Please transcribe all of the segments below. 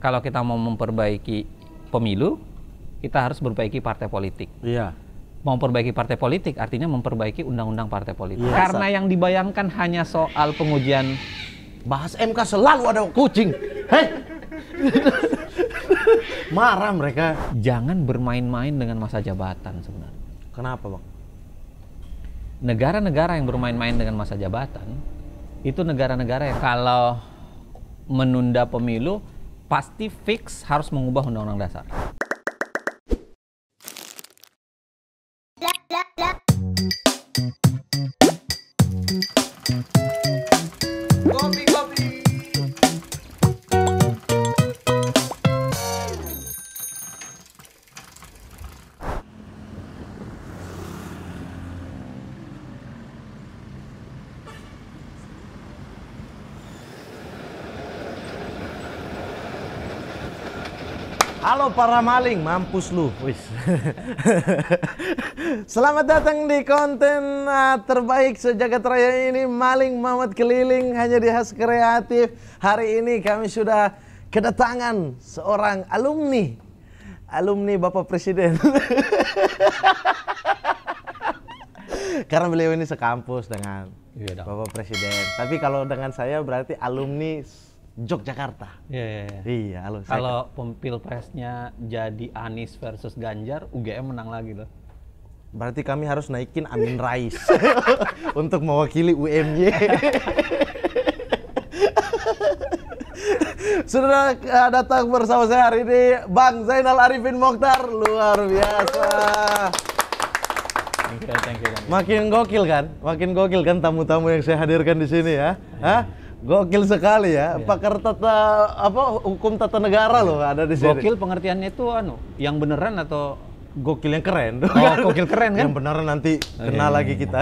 kalau kita mau memperbaiki pemilu, kita harus memperbaiki partai politik. Iya. Mau memperbaiki partai politik artinya memperbaiki undang-undang partai politik. Iya, Karena yang dibayangkan hanya soal pengujian Bahas MK selalu ada kucing. Hei. Marah mereka. jangan bermain-main dengan masa jabatan sebenarnya. Kenapa, Bang? Negara-negara yang bermain-main dengan masa jabatan itu negara-negara yang kalau menunda pemilu pasti fix harus mengubah undang-undang dasar. Para maling, mampus lu. Wis. Selamat datang di konten uh, terbaik sejagat raya ini Maling Mamat Keliling hanya di Has Kreatif. Hari ini kami sudah kedatangan seorang alumni. Alumni Bapak Presiden. Karena beliau ini sekampus dengan Iya. Bapak Presiden. Tapi kalau dengan saya berarti alumni Yogyakarta. Iya, iya, iya. Iya, halo. saya- Kalau pilpresnya jadi Anies versus Ganjar, UGM menang lagi loh. Berarti kami harus naikin Amin Rais untuk mewakili UMY. Sudah datang bersama saya hari ini Bang Zainal Arifin Mokhtar luar biasa. Thank you, thank you, thank you. Makin gokil kan? Makin gokil kan tamu-tamu yang saya hadirkan di sini ya? Hah? Gokil sekali ya. Pakar tata apa hukum tata negara loh ada di sini. Gokil pengertiannya itu anu, yang beneran atau Gokil yang keren. Oh, gokil keren kan? Yang beneran nanti kena iya, lagi iya, kita.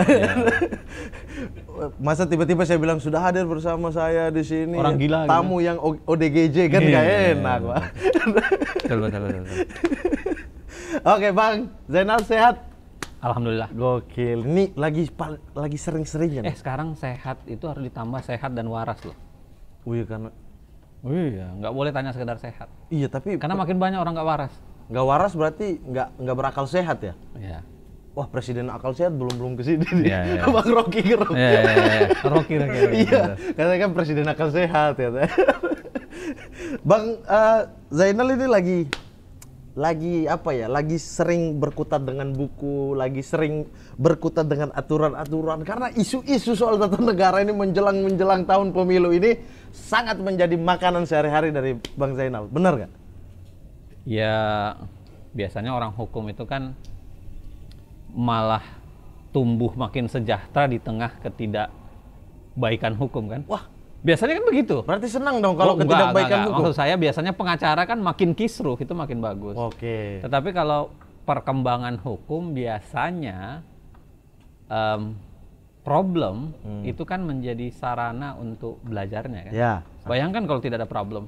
Masa tiba-tiba saya bilang sudah hadir bersama saya di sini. Orang gila gitu. Tamu yang O- ODGJ kan Iya, iya, iya, enak, Pak. betul, betul, betul, betul. Oke, Bang. Zainal sehat. Alhamdulillah. Gokil. Ini lagi lagi sering-seringnya. Eh sekarang sehat itu harus ditambah sehat dan waras loh. Wih, karena Iya, nggak boleh tanya sekedar sehat. iya tapi Karena makin banyak orang nggak waras. nggak waras berarti nggak nggak berakal sehat ya. Iya. Wah, presiden akal sehat belum belum ke sini Iya, iya. Bang Rocky Rocky. Iya. Rocky, Rocky, Rocky. Iya, katanya kan presiden akal sehat ya. Bang eh, Zainal ini lagi lagi apa ya? Lagi sering berkutat dengan buku, lagi sering berkutat dengan aturan-aturan karena isu-isu soal tata negara ini menjelang menjelang tahun pemilu ini sangat menjadi makanan sehari-hari dari Bang Zainal. Benar nggak? Ya biasanya orang hukum itu kan malah tumbuh makin sejahtera di tengah ketidakbaikan hukum kan. Wah, Biasanya kan begitu. berarti senang dong kalau Oh, enggak, ketidakbaikan enggak, enggak. hukum. Maksud saya biasanya pengacara kan makin kisruh itu makin bagus. Oke. Tetapi kalau perkembangan hukum biasanya em, problem itu kan menjadi sarana untuk belajarnya kan. Ya, Bayangkan kalau tidak ada problem.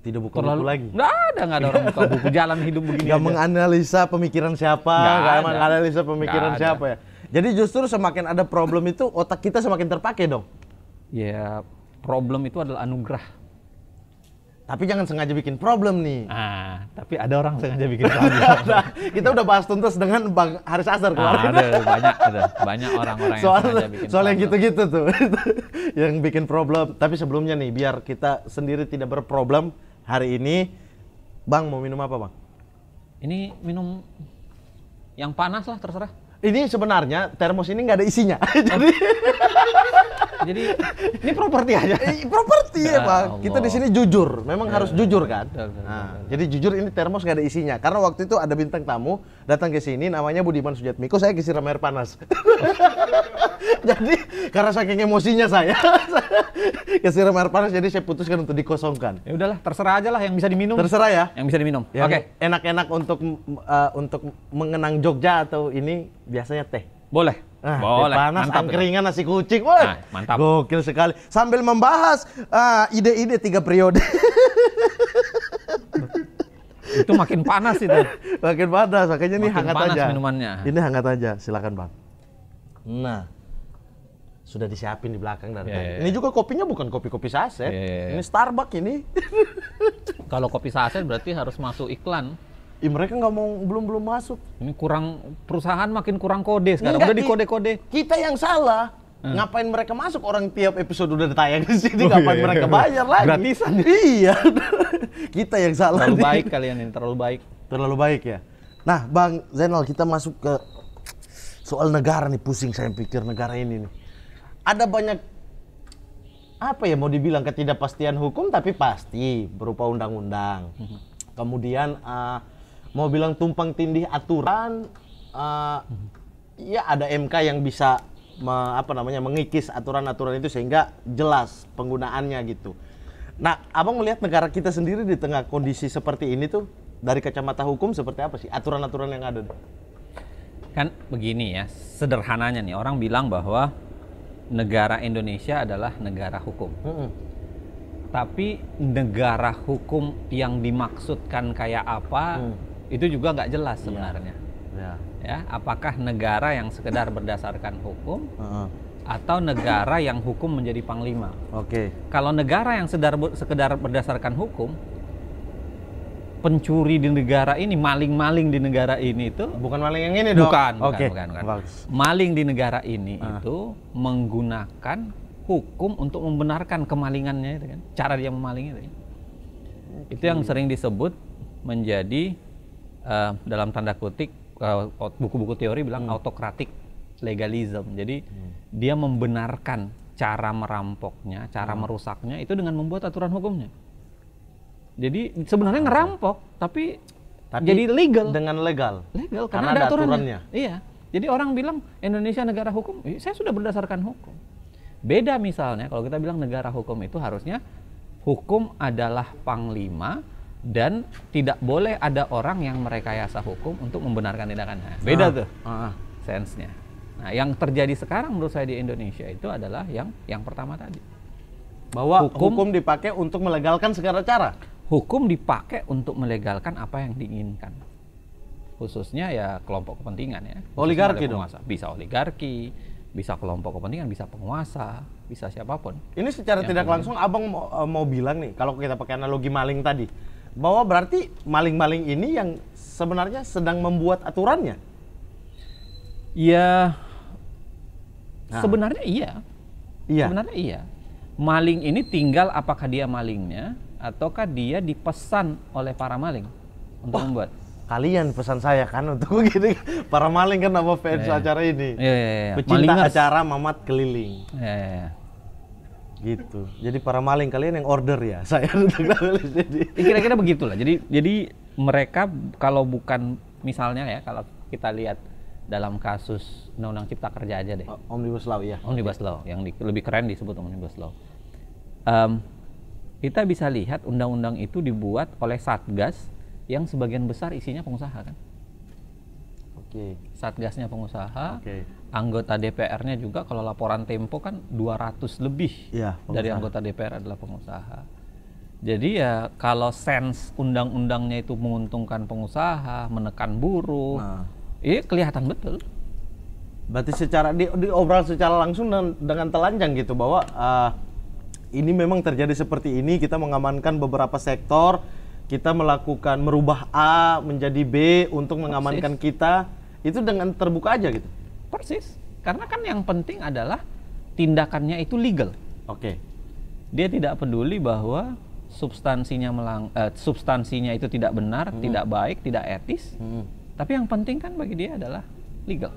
tidak buka-buku lagi. Nggak ada, nggak ada orang buka buku jalan hidup begini. nggak aja. menganalisa pemikiran siapa, Nggak nggak ada. menganalisa pemikiran ada. siapa ya. Jadi justru semakin ada problem itu otak kita semakin terpakai dong. Ya problem itu adalah anugerah. Tapi jangan sengaja bikin problem nih. Ah, tapi ada orang sengaja bikin problem. Nah, kita udah bahas tuntas dengan Bang Haris Azhar Ah, kemarin. ada banyak, ada banyak orang-orang yang soal sengaja bikin soal yang gitu-gitu tuh, yang bikin problem. Tapi sebelumnya nih, biar kita sendiri tidak berproblem hari ini, Bang mau minum apa Bang? Ini minum yang panas lah terserah. Ini sebenarnya termos ini nggak ada isinya, jadi Jadi ini properti aja. Properti ya Ya bang. Kita di Allah. sini jujur, memang harus jujur kan. Betul, betul, Nah, jadi jujur ini termos gak ada isinya. Karena waktu itu ada bintang tamu datang ke sini, namanya Budiman Sujatmiko, saya kesiram air panas. jadi karena saking emosinya saya, kesiram air panas, jadi saya putuskan untuk dikosongkan. Ya udahlah, terserah aja lah yang bisa diminum. Terserah ya. Yang bisa diminum. Oke, Enak-enak untuk uh, untuk mengenang Jogja atau ini biasanya teh. boleh. Ah, boleh. panas, Mantap. angkringan, nasi kucing. Wah, Nah, mantap. Gokil sekali. Sambil membahas ah, ide-ide tiga periode. Itu makin panas itu. Makin panas, makanya ini hangat panas aja. minumannya. Ini hangat aja, silakan bang. Nah, sudah disiapin di belakang dari tadi. ya, ya. Ini juga kopinya bukan kopi-kopi saset. Ya, ya, ya. Ini Starbucks ini. Kalau kopi saset berarti harus masuk iklan. Ih, mereka nggak mau belum belum masuk. Ini kurang perusahaan makin kurang kode sekarang. Enggak, Udah di kode-kode. Kita yang salah. Ngapain mereka masuk? Orang tiap episode udah tayang di sini, Oh, ngapain iya. mereka bayar lagi? Gratisan. Iya. kita yang salah. Terlalu nih. baik kalian ini, terlalu baik. Terlalu baik ya. Nah, Bang Zainal, kita masuk ke soal negara nih. Pusing saya pikir negara ini nih. Ada banyak apa ya mau dibilang ketidakpastian hukum tapi pasti berupa undang-undang. Kemudian eh, mau bilang tumpang tindih aturan, eh, ya ada MK yang bisa me- apa namanya mengikis aturan-aturan itu sehingga jelas penggunaannya gitu. Nah, abang melihat negara kita sendiri di tengah kondisi seperti ini tuh dari kacamata hukum seperti apa sih aturan-aturan yang ada? Kan begini ya, sederhananya nih orang bilang bahwa negara Indonesia adalah negara hukum. Mm-mm. Tapi negara hukum yang dimaksudkan kayak apa Hmm. Itu juga nggak jelas sebenarnya. Ya. Ya, apakah negara yang sekedar berdasarkan hukum Heeh. atau negara yang hukum menjadi panglima? Oke. Kalau negara yang sedar sekedar berdasarkan hukum, pencuri di negara ini, maling-maling di negara ini itu Bukan maling yang ini dong. bukan, bukan, Oke. bukan, bukan. Bagus. Maling di negara ini Ah. itu menggunakan hukum untuk membenarkan kemalingannya itu kan. Cara dia memaling itu. kan. Itu yang sering disebut menjadi eh, dalam tanda kutip eh, buku-buku teori bilang autokratik legalism. Jadi dia membenarkan cara merampoknya, cara merusaknya itu dengan membuat aturan hukumnya. Jadi sebenarnya ngerampok tapi, Tapi jadi legal Dengan legal. legal Karena karena, ada ada aturannya. aturannya. Iya. Jadi orang bilang Indonesia negara hukum, eh, saya sudah berdasarkan hukum. Beda misalnya kalau kita bilang negara hukum itu harusnya hukum adalah panglima dan tidak boleh ada orang yang merekayasa hukum untuk membenarkan tindakannya. Beda Ah, tuh ah, ah. sense-nya. Nah, yang terjadi sekarang menurut saya di Indonesia itu adalah yang yang pertama tadi. Bahwa Hukum- hukum, dipakai untuk melegalkan segala cara. Hukum dipakai untuk melegalkan apa yang diinginkan. Khususnya ya kelompok kepentingan ya. Khususnya Oligarki dong? Bisa oligarki, bisa kelompok kepentingan, bisa penguasa, bisa siapa pun. Ini secara Yang tidak kemudian- langsung abang mau, eh, mau bilang nih, kalau kita pakai analogi maling tadi, bahwa berarti maling-maling ini yang sebenarnya sedang membuat aturannya. Ya Nah. sebenarnya iya. Iya. Sebenarnya iya. Maling ini tinggal apakah dia malingnya ataukah dia dipesan oleh para maling untuk membuat. Kalian pesan saya kan untuk begini. Para maling kan nama fans Iya, iya. acara ini. Iya, iya, iya. Pecinta Malingers. acara Mamat Keliling. Ya, ya, ya. Gitu. Jadi para maling kalian yang order ya. Saya jadi. Kira-kira begitulah. Jadi jadi mereka kalau bukan misalnya ya kalau kita lihat dalam kasus Undang-Undang Cipta Kerja aja deh. Omnibus Law ya. Omnibus Law yang di- lebih keren disebut Omnibus Law. Em, kita bisa lihat undang-undang itu dibuat oleh Satgas yang sebagian besar isinya pengusaha kan. Oke. Satgasnya pengusaha, Oke. anggota DPR-nya juga kalau laporan Tempo kan 200 lebih Iya, dari anggota DPR adalah pengusaha. Jadi ya kalau sense undang-undangnya itu menguntungkan pengusaha, menekan buruh, Nah. ini kelihatan betul. Berarti secara di, diobral secara langsung dengan, dengan telanjang gitu bahwa ah, ini memang terjadi seperti ini kita mengamankan beberapa sektor kita melakukan merubah A menjadi B untuk mengamankan kita itu dengan terbuka aja gitu. Persis. Karena kan yang penting adalah tindakannya itu legal. Oke. Dia tidak peduli bahwa substansinya melang, eh, substansinya itu tidak benar, tidak baik, tidak etis. Hmm. Tapi yang penting kan bagi dia adalah legal.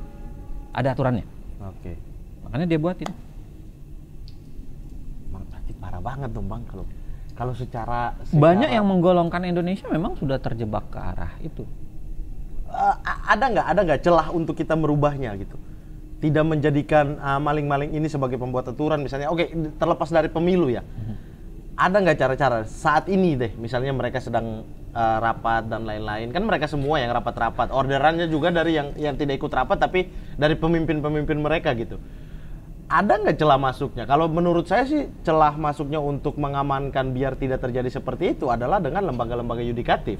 Ada aturannya. Oke. Makanya dia. Emang berarti parah banget dong bang kalau kalau secara, secara Banyak yang menggolongkan Indonesia memang sudah terjebak ke arah itu. Eh, a- ada nggak? Ada nggak celah untuk kita merubahnya gitu? Tidak menjadikan ah, maling-maling ini sebagai pembuat aturan misalnya. Oke terlepas dari pemilu ya. Ada nggak cara-cara? Saat ini deh misalnya mereka sedang eh, rapat dan lain-lain. Kan mereka semua yang rapat-rapat. Orderannya juga dari yang yang tidak ikut rapat tapi dari pemimpin-pemimpin mereka gitu ada nggak celah masuknya kalau menurut saya sih celah masuknya untuk mengamankan biar tidak terjadi seperti itu adalah dengan lembaga-lembaga yudikatif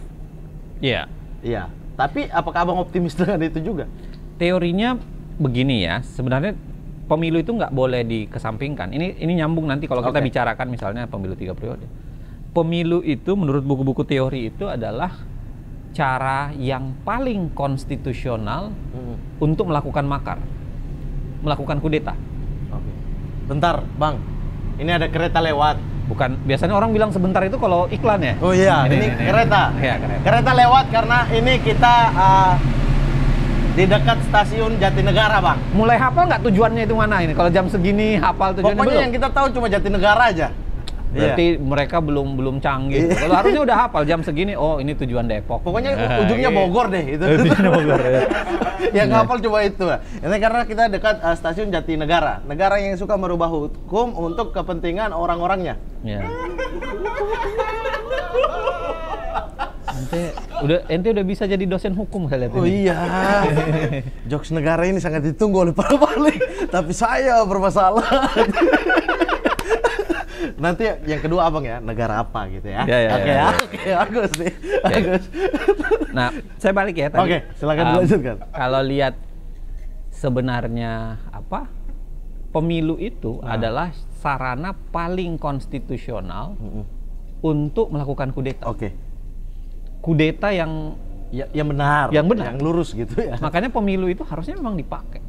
Iya. Iya, tapi apakah abang optimis dengan itu juga? Teorinya begini ya, sebenarnya pemilu itu nggak boleh dikesampingkan. Ini ini nyambung nanti kalau kita Oke. bicarakan misalnya pemilu tiga periode. pemilu itu menurut buku-buku teori itu adalah cara yang paling konstitusional Mm-mm. untuk melakukan makar, melakukan kudeta. Bentar, Bang. Ini ada kereta lewat. Bukan biasanya orang bilang sebentar itu kalau iklan ya. Oh iya, ini, kereta. Iya, kereta. Kereta lewat karena ini kita uh, di dekat stasiun Jatinegara, Bang. Mulai hafal nggak tujuannya itu mana ini? Kalau jam segini hafal tujuannya Pokoknya belum? yang kita tahu cuma Jatinegara aja. Berarti Iya. mereka belum belum canggih. Iya. Kalau harusnya udah hafal jam segini, oh ini tujuan Depok. Pokoknya Ah, ujungnya. Bogor deh itu. Ujungnya Bogor, ya. yang Iya. hafal cuma itu. Ini karena kita dekat uh, stasiun Jatinegara, negara yang suka merubah hukum untuk kepentingan orang-orangnya. Ya. Ente udah ente udah bisa jadi dosen hukum saya lihat Oh ini. iya, jokes negara ini sangat ditunggu oleh para balik, tapi saya bermasalah. Nanti yang kedua abang ya, negara apa gitu ya? Ya, ya, Oke ya, ya, ya. oke bagus nih, bagus. Nah, saya balik ya tadi. Oke, silakan Um, dilanjutkan. Kalau lihat sebenarnya apa? Pemilu itu Nah. adalah sarana paling konstitusional Mm-mm. untuk melakukan kudeta. Oke, Kudeta yang ya, yang benar, Yang benar. yang lurus gitu ya. makanya pemilu itu harusnya memang dipakai.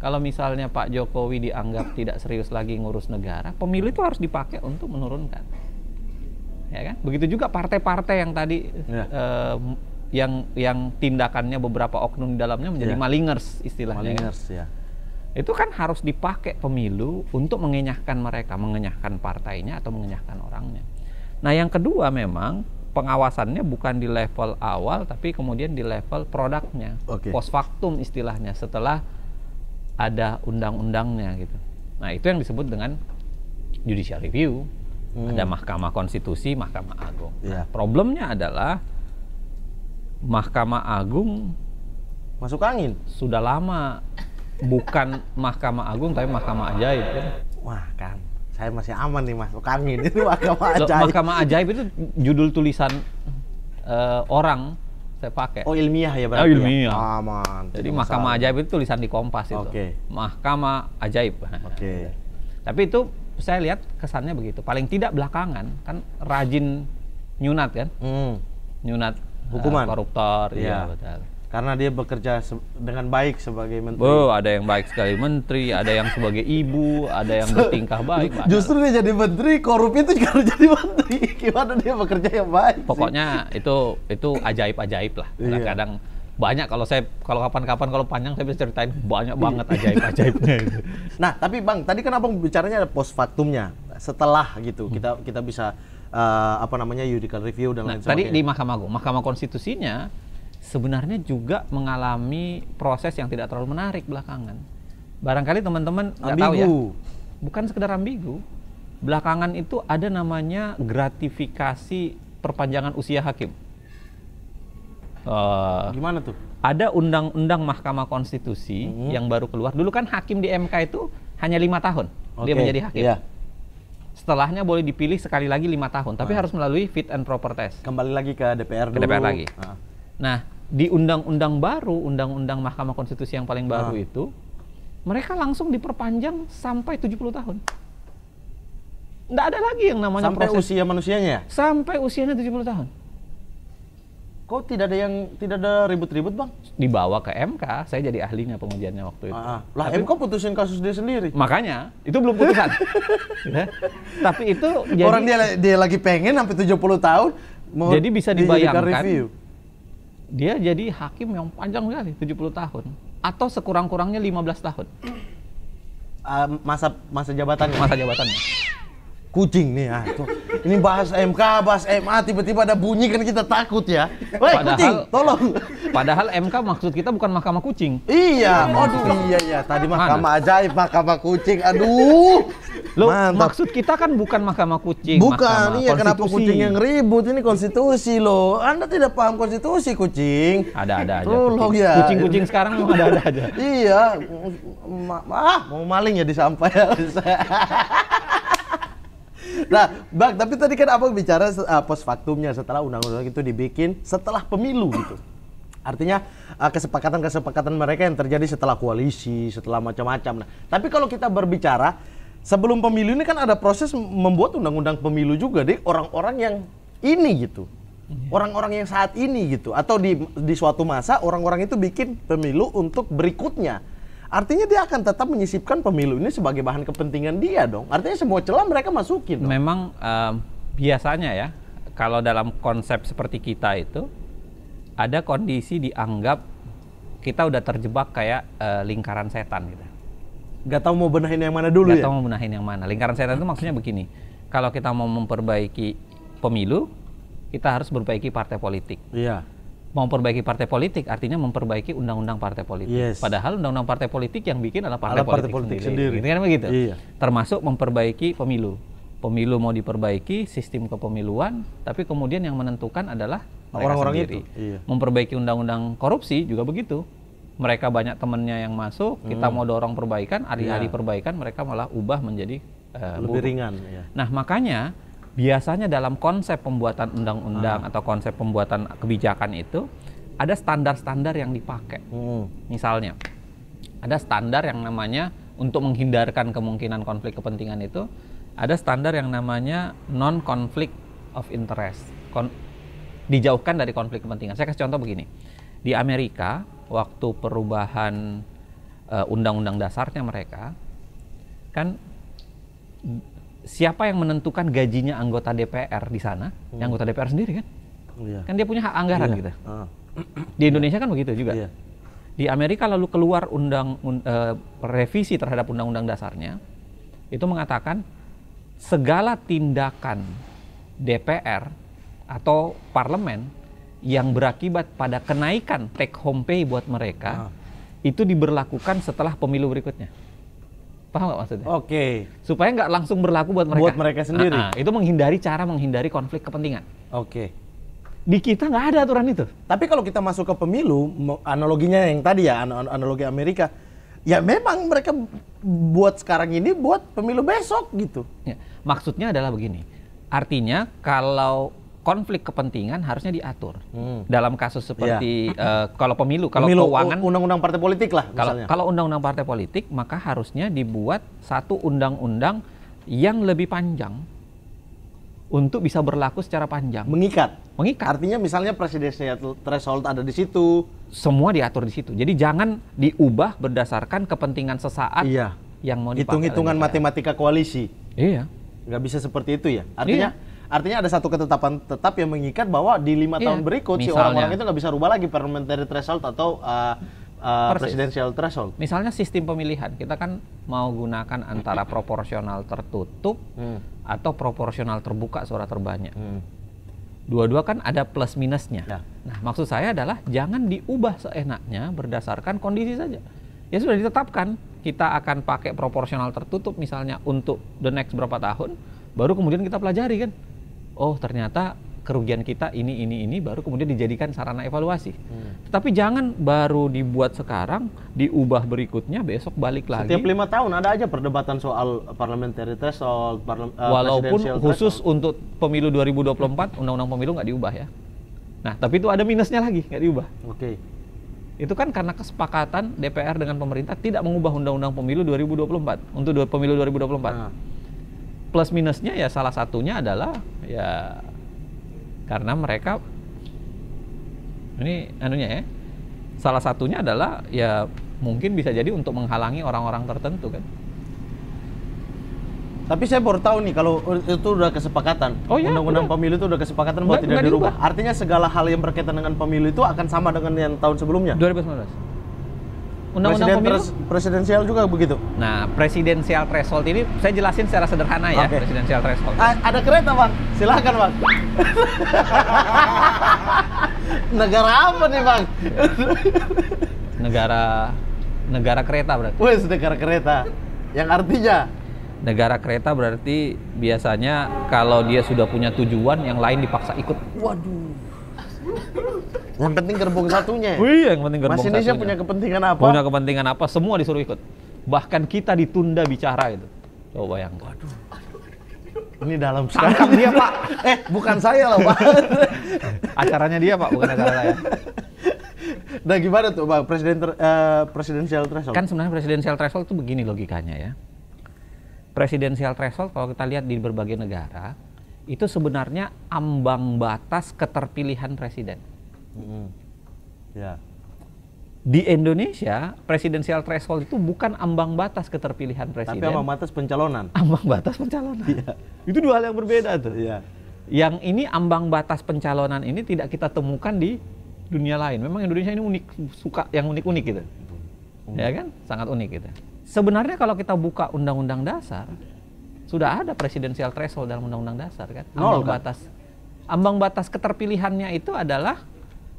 Kalau misalnya Pak Jokowi dianggap tidak serius lagi ngurus negara, pemilu itu harus dipakai untuk menurunkan. Ya kan? Begitu juga partai-partai yang tadi Ya. eh, yang yang tindakannya beberapa oknum di dalamnya menjadi Ya. malingers istilahnya. kan? Malingers ya. Itu kan harus dipakai pemilu untuk mengenyahkan mereka, mengenyahkan partainya atau mengenyahkan orangnya. Nah, yang kedua memang pengawasannya bukan di level awal tapi kemudian di level produknya. Oke. Post factum istilahnya setelah ada undang-undangnya gitu. Nah, itu yang disebut dengan judicial review. Hmm. Ada Mahkamah Konstitusi, Mahkamah Agung. Nah, Iya. problemnya adalah Mahkamah Agung Masuk angin. sudah lama bukan Mahkamah Agung tapi Mahkamah Ajaib kan. Wah kan, saya masih aman nih masuk angin. Itu mahkamah Loh, ajaib. Mahkamah Ajaib itu judul tulisan eh, orang saya pakai. Oh ilmiah ya berarti. Oh, ilmiah. Ya? Aman. Jadi tidak Mahkamah masalah. Ajaib itu tulisan di Kompas itu. Oke. Mahkamah Ajaib. Oke. Tapi itu saya lihat kesannya begitu. Paling tidak belakangan kan rajin nyunat kan, Hmm. nyunat eh, Hukuman. koruptor. Iya Iya. betul. Karena dia bekerja dengan baik sebagai menteri. Oh, ada yang baik sekali menteri, ada yang sebagai ibu, ada yang bertingkah baik. banyak. Justru dia jadi menteri, korup itu juga jadi menteri. Gimana dia bekerja yang baik? sih? Pokoknya itu itu ajaib-ajaib lah. Iya. Kadang banyak kalau saya kalau kapan-kapan kalau panjang saya bisa ceritain banyak banget ajaib-ajaibnya itu. Nah, tapi Bang, tadi kan Abang bicaranya ada post factumnya. Setelah gitu, kita kita bisa eh, apa namanya judicial review dan Nah, lain tadi di sebagainya. Mahkamah Agung, Mahkamah Konstitusinya sebenarnya juga mengalami proses yang tidak terlalu menarik belakangan. Barangkali teman-teman nggak tahu ya. Bukan sekedar ambigu. Belakangan itu ada namanya gratifikasi perpanjangan usia hakim. Eh, Gimana tuh? ada undang-undang Mahkamah Konstitusi Mhm. yang baru keluar. Dulu kan hakim di MK itu hanya lima tahun dia Oke, menjadi hakim. Iya. Setelahnya boleh dipilih sekali lagi lima tahun, tapi harus melalui fit and proper test. Kembali lagi ke DPR Ke dulu. DPR lagi. Ah. Nah, di undang-undang baru, undang-undang Mahkamah Konstitusi yang paling baru Ah. itu, mereka langsung diperpanjang sampai 70 tahun. Nggak ada lagi yang namanya Sampai proses usia manusianya. ya? sampai usianya 70 tahun. Kok tidak ada yang tidak ada ribut-ribut, Bang? Dibawa ke MK, saya jadi ahlinya pengujiannya waktu itu. Ah, ah. Lah, Tapi- MK putusin kasus dia sendiri. Makanya itu belum putusan. Ya. Tapi itu jadi Orang dia dia lagi pengen sampai 70 tahun mau Jadi bisa dibayangkan. Dia jadi hakim yang panjang sekali 70 tahun atau sekurang-kurangnya 15 tahun Ah, masa masa jabatannya. masa jabatannya. Kucing nih ah tuh. Ini bahas MK, bahas MA tiba-tiba ada bunyi kan kita takut ya. Woi, kucing, tolong. Padahal MK maksud kita bukan mahkamah kucing. Iya, aduh iya iya tadi Mana? mahkamah ajaib, mahkamah kucing. Aduh. Mantap. maksud kita kan bukan mahkamah kucing, Bukan, mahkamah iya kenapa kucing yang ribut ini konstitusi loh. Anda tidak paham konstitusi kucing. Ada ada aja. Tolong kucing. ya. Kucing-kucing sekarang ada ada aja. Iya, ma ah, mau maling ya disampaikan. nah, Bang, tapi tadi kan Abang bicara uh, post factumnya setelah undang-undang itu dibikin setelah pemilu gitu. Artinya uh, kesepakatan-kesepakatan mereka yang terjadi setelah koalisi, setelah macam-macam. Nah, tapi kalau kita berbicara sebelum pemilu ini kan ada proses membuat undang-undang pemilu juga deh orang-orang yang ini gitu. Orang-orang yang saat ini gitu atau di di suatu masa orang-orang itu bikin pemilu untuk berikutnya. Artinya dia akan tetap menyisipkan pemilu ini sebagai bahan kepentingan dia dong. Artinya semua celah mereka masukin. Dong. Memang um, biasanya ya kalau dalam konsep seperti kita itu ada kondisi dianggap kita udah terjebak kayak uh, lingkaran setan gitu. Gak tahu mau benahin yang mana dulu Gak ya? tahu mau benahin yang mana. Lingkaran setan itu maksudnya begini. Kalau kita mau memperbaiki pemilu, kita harus memperbaiki partai politik. Iya. Memperbaiki partai politik artinya memperbaiki undang-undang partai politik. Yes. Padahal undang-undang partai politik yang bikin adalah partai, Adalah partai politik, politik sendiri. Gitu kan begitu? Iya. Termasuk memperbaiki pemilu. Pemilu mau diperbaiki, sistem kepemiluan, tapi kemudian yang menentukan adalah Orang-orang sendiri. itu, iya. Memperbaiki undang-undang korupsi juga begitu. Mereka banyak temennya yang masuk, kita mau dorong perbaikan, hari-hari Hmm. Iya. perbaikan mereka malah ubah menjadi eh, Lebih buruk. ringan ya. Nah, makanya biasanya dalam konsep pembuatan undang-undang atau konsep pembuatan kebijakan itu ada standar-standar yang dipakai. Hmm. Misalnya, ada standar yang namanya untuk menghindarkan kemungkinan konflik kepentingan itu, ada standar yang namanya non conflict of interest. Kon- dijauhkan dari konflik kepentingan. Saya kasih contoh begini. Di Amerika, waktu perubahan eh, undang-undang dasarnya mereka, kan siapa yang menentukan gajinya anggota DPR di sana? Ya anggota DPR sendiri kan? Iya. Kan dia punya hak anggaran Iya. gitu. Ah. Di Indonesia kan begitu juga. Iya. Di Amerika lalu keluar undang un- eh, revisi terhadap undang-undang dasarnya itu mengatakan segala tindakan DPR atau parlemen yang berakibat pada kenaikan take home pay buat mereka Ah. itu diberlakukan setelah pemilu berikutnya. Paham nggak maksudnya? Oke. Supaya nggak langsung berlaku buat mereka. Buat mereka sendiri. Ah, ah, itu menghindari cara menghindari konflik kepentingan. Oke. Di kita nggak ada aturan itu. Tapi kalau kita masuk ke pemilu, analoginya yang tadi ya, an- an- analogi Amerika, ya memang mereka buat sekarang ini buat pemilu besok gitu. Ya, maksudnya adalah begini. Artinya kalau konflik kepentingan harusnya diatur. Hmm. Dalam kasus seperti eh, kalau pemilu, kalau pemilu keuangan, undang-undang partai politik lah kalau misalnya. kalau undang-undang partai politik maka harusnya dibuat satu undang-undang yang lebih panjang untuk bisa berlaku secara panjang. Mengikat. Mengikat. Artinya misalnya presidensial threshold ada di situ. Semua diatur di situ. Jadi jangan diubah berdasarkan kepentingan sesaat Iya. yang mau dipakai. Hitung-hitungan matematika koalisi. Iya. Nggak bisa seperti itu ya. Artinya Iya. Artinya ada satu ketetapan tetap yang mengikat bahwa di lima Iya. tahun berikut si Misalnya. orang-orang itu nggak bisa rubah lagi parliamentary threshold atau uh, uh, Persis. presidential threshold. Misalnya sistem pemilihan, kita kan mau gunakan antara proporsional tertutup Hmm. atau proporsional terbuka suara terbanyak. Hmm. Dua-dua kan ada plus minusnya. Ya. Nah, maksud saya adalah jangan diubah seenaknya berdasarkan kondisi saja. Ya sudah ditetapkan, kita akan pakai proporsional tertutup misalnya untuk the next berapa tahun, baru kemudian kita pelajari kan. Oh, ternyata kerugian kita ini ini ini baru kemudian dijadikan sarana evaluasi. Hmm. Tetapi jangan baru dibuat sekarang, diubah berikutnya, besok balik lagi. Setiap lima tahun ada aja perdebatan soal parliamentary threshold, parlam- uh, Walaupun presidential khusus threshold. untuk pemilu 2024, undang-undang pemilu nggak diubah ya. Nah, tapi itu ada minusnya lagi, nggak diubah. Oke. Itu kan karena kesepakatan DPR dengan pemerintah tidak mengubah undang-undang pemilu 2024 untuk pemilu 2024. Nah, Plus minusnya ya salah satunya adalah ya karena mereka ini anunya ya. Salah satunya adalah ya mungkin bisa jadi untuk menghalangi orang-orang tertentu kan. Tapi saya baru tahu nih kalau itu udah kesepakatan. Oh iya, Undang-undang pemilu itu udah kesepakatan bahwa tidak dirubah. diubah. Artinya segala hal yang berkaitan dengan pemilu itu akan sama dengan yang tahun sebelumnya. 2019. Undang-undang Presiden pemilu. pres- presidensial juga begitu. Nah, presidensial threshold ini saya jelasin secara sederhana ya, Oke. presidensial threshold. A- ada kereta bang, silahkan bang. Negara apa nih bang? Negara negara kereta berarti. Wes negara kereta. Yang artinya Negara kereta berarti biasanya kalau dia sudah punya tujuan, yang lain dipaksa ikut. Waduh. Yang penting gerbong satunya. Wih, yang penting gerbong Mas Indonesia satunya. punya kepentingan apa? Punya kepentingan apa? Semua disuruh ikut. Bahkan kita ditunda bicara itu. Coba yang Waduh. Ini dalam sekali. dia, Pak. eh, bukan saya loh, Pak. Acaranya dia, Pak, bukan acara saya. nah, gimana tuh, Bang? Presiden ter, eh, presidensial threshold. Kan sebenarnya presidensial threshold itu begini logikanya ya. presidensial threshold kalau kita lihat di berbagai negara itu sebenarnya ambang batas keterpilihan presiden. Mm-mm. Ya. Di Indonesia, presidensial threshold itu bukan ambang batas keterpilihan presiden. Tapi ambang batas pencalonan. ambang batas pencalonan. Itu dua hal yang berbeda tuh. Iya. Yang ini ambang batas pencalonan ini tidak kita temukan di dunia lain. Memang Indonesia ini unik, suka yang unik-unik gitu. Ya kan? Sangat unik gitu. Sebenarnya kalau kita buka undang-undang dasar, sudah ada presidensial threshold dalam undang-undang dasar kan? Nol, Ambang kan? batas. Ambang batas keterpilihannya itu adalah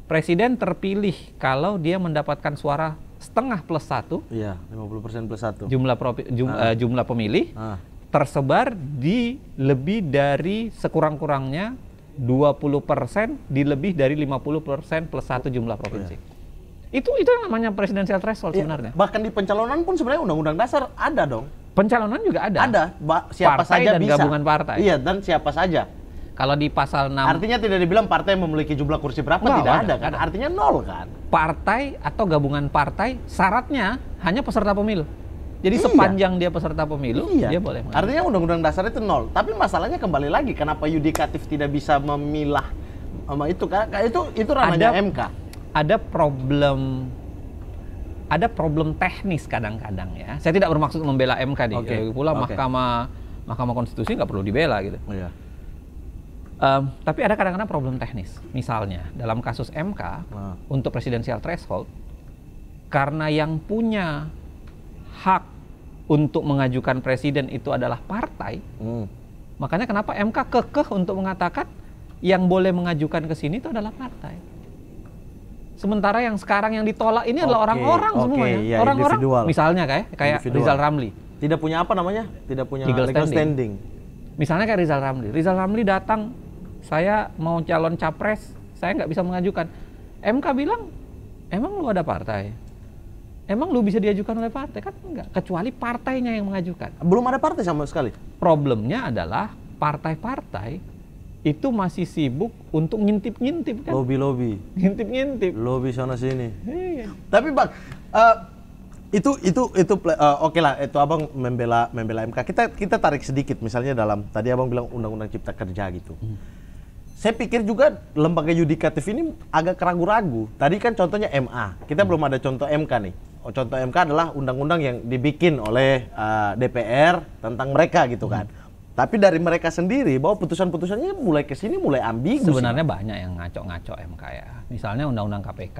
presiden terpilih kalau dia mendapatkan suara setengah plus satu Iya, 50% plus satu. jumlah propi- jum- eh, jumlah pemilih Ah. tersebar di lebih dari sekurang-kurangnya 20% di lebih dari 50% plus satu jumlah provinsi. Itu itu yang namanya presidensial threshold Iya, sebenarnya. Bahkan di pencalonan pun sebenarnya undang-undang dasar ada dong. Pencalonan juga ada. Ada, Ba- siapa Partai saja dan bisa. gabungan partai. Iya, dan siapa saja. Kalau di pasal 6 Artinya tidak dibilang partai memiliki jumlah kursi berapa, Nggak, tidak ada, ada kan? ada. Artinya nol kan? partai atau gabungan partai syaratnya hanya peserta pemilu. Jadi Iya. sepanjang dia peserta pemilu, Iya. dia boleh. mengajukan. Artinya undang-undang dasar itu nol. Tapi masalahnya kembali lagi, kenapa yudikatif tidak bisa memilah sama itu? Karena itu itu ranahnya Ada- MK. ada problem ada problem teknis kadang-kadang ya. Saya tidak bermaksud membela MK nih. Oke, Lagi Pula oke. Mahkamah Mahkamah Konstitusi nggak perlu dibela gitu. Iya. Em, tapi ada kadang-kadang problem teknis. Misalnya dalam kasus MK Nah. untuk presidensial threshold karena yang punya hak untuk mengajukan presiden itu adalah partai, Hmm. makanya kenapa MK kekeh untuk mengatakan yang boleh mengajukan ke sini itu adalah partai. Sementara yang sekarang yang ditolak ini adalah orang-orang oke, semuanya. ya, orang-orang individual. misalnya kayak kayak Individual. Rizal Ramli. Tidak punya apa namanya? Tidak punya Legal legal, standing. standing. Misalnya kayak Rizal Ramli. Rizal Ramli datang, saya mau calon capres, saya nggak bisa mengajukan. MK bilang, emang lu ada partai? Emang lu bisa diajukan oleh partai? Kan enggak, kecuali partainya yang mengajukan. Belum ada partai sama sekali. Problemnya adalah partai-partai itu masih sibuk untuk ngintip-ngintip kan. Lobby-lobby. Ngintip-ngintip. Lobby sana sini. Iya. Tapi bang, eh, itu itu itu eh, oke lah. Itu abang membela membela MK. Kita kita tarik sedikit. Misalnya dalam tadi abang bilang undang-undang cipta kerja gitu. Saya pikir juga lembaga yudikatif ini agak ragu-ragu. Tadi kan contohnya MA. Kita belum ada contoh MK nih. Oh, contoh MK adalah undang-undang yang dibikin oleh eh, DPR tentang mereka gitu kan. Tapi dari mereka sendiri bahwa putusan-putusannya mulai ke sini mulai ambigu. sih, Sebenarnya banyak yang ngaco-ngaco MK ya. Misalnya undang-undang KPK.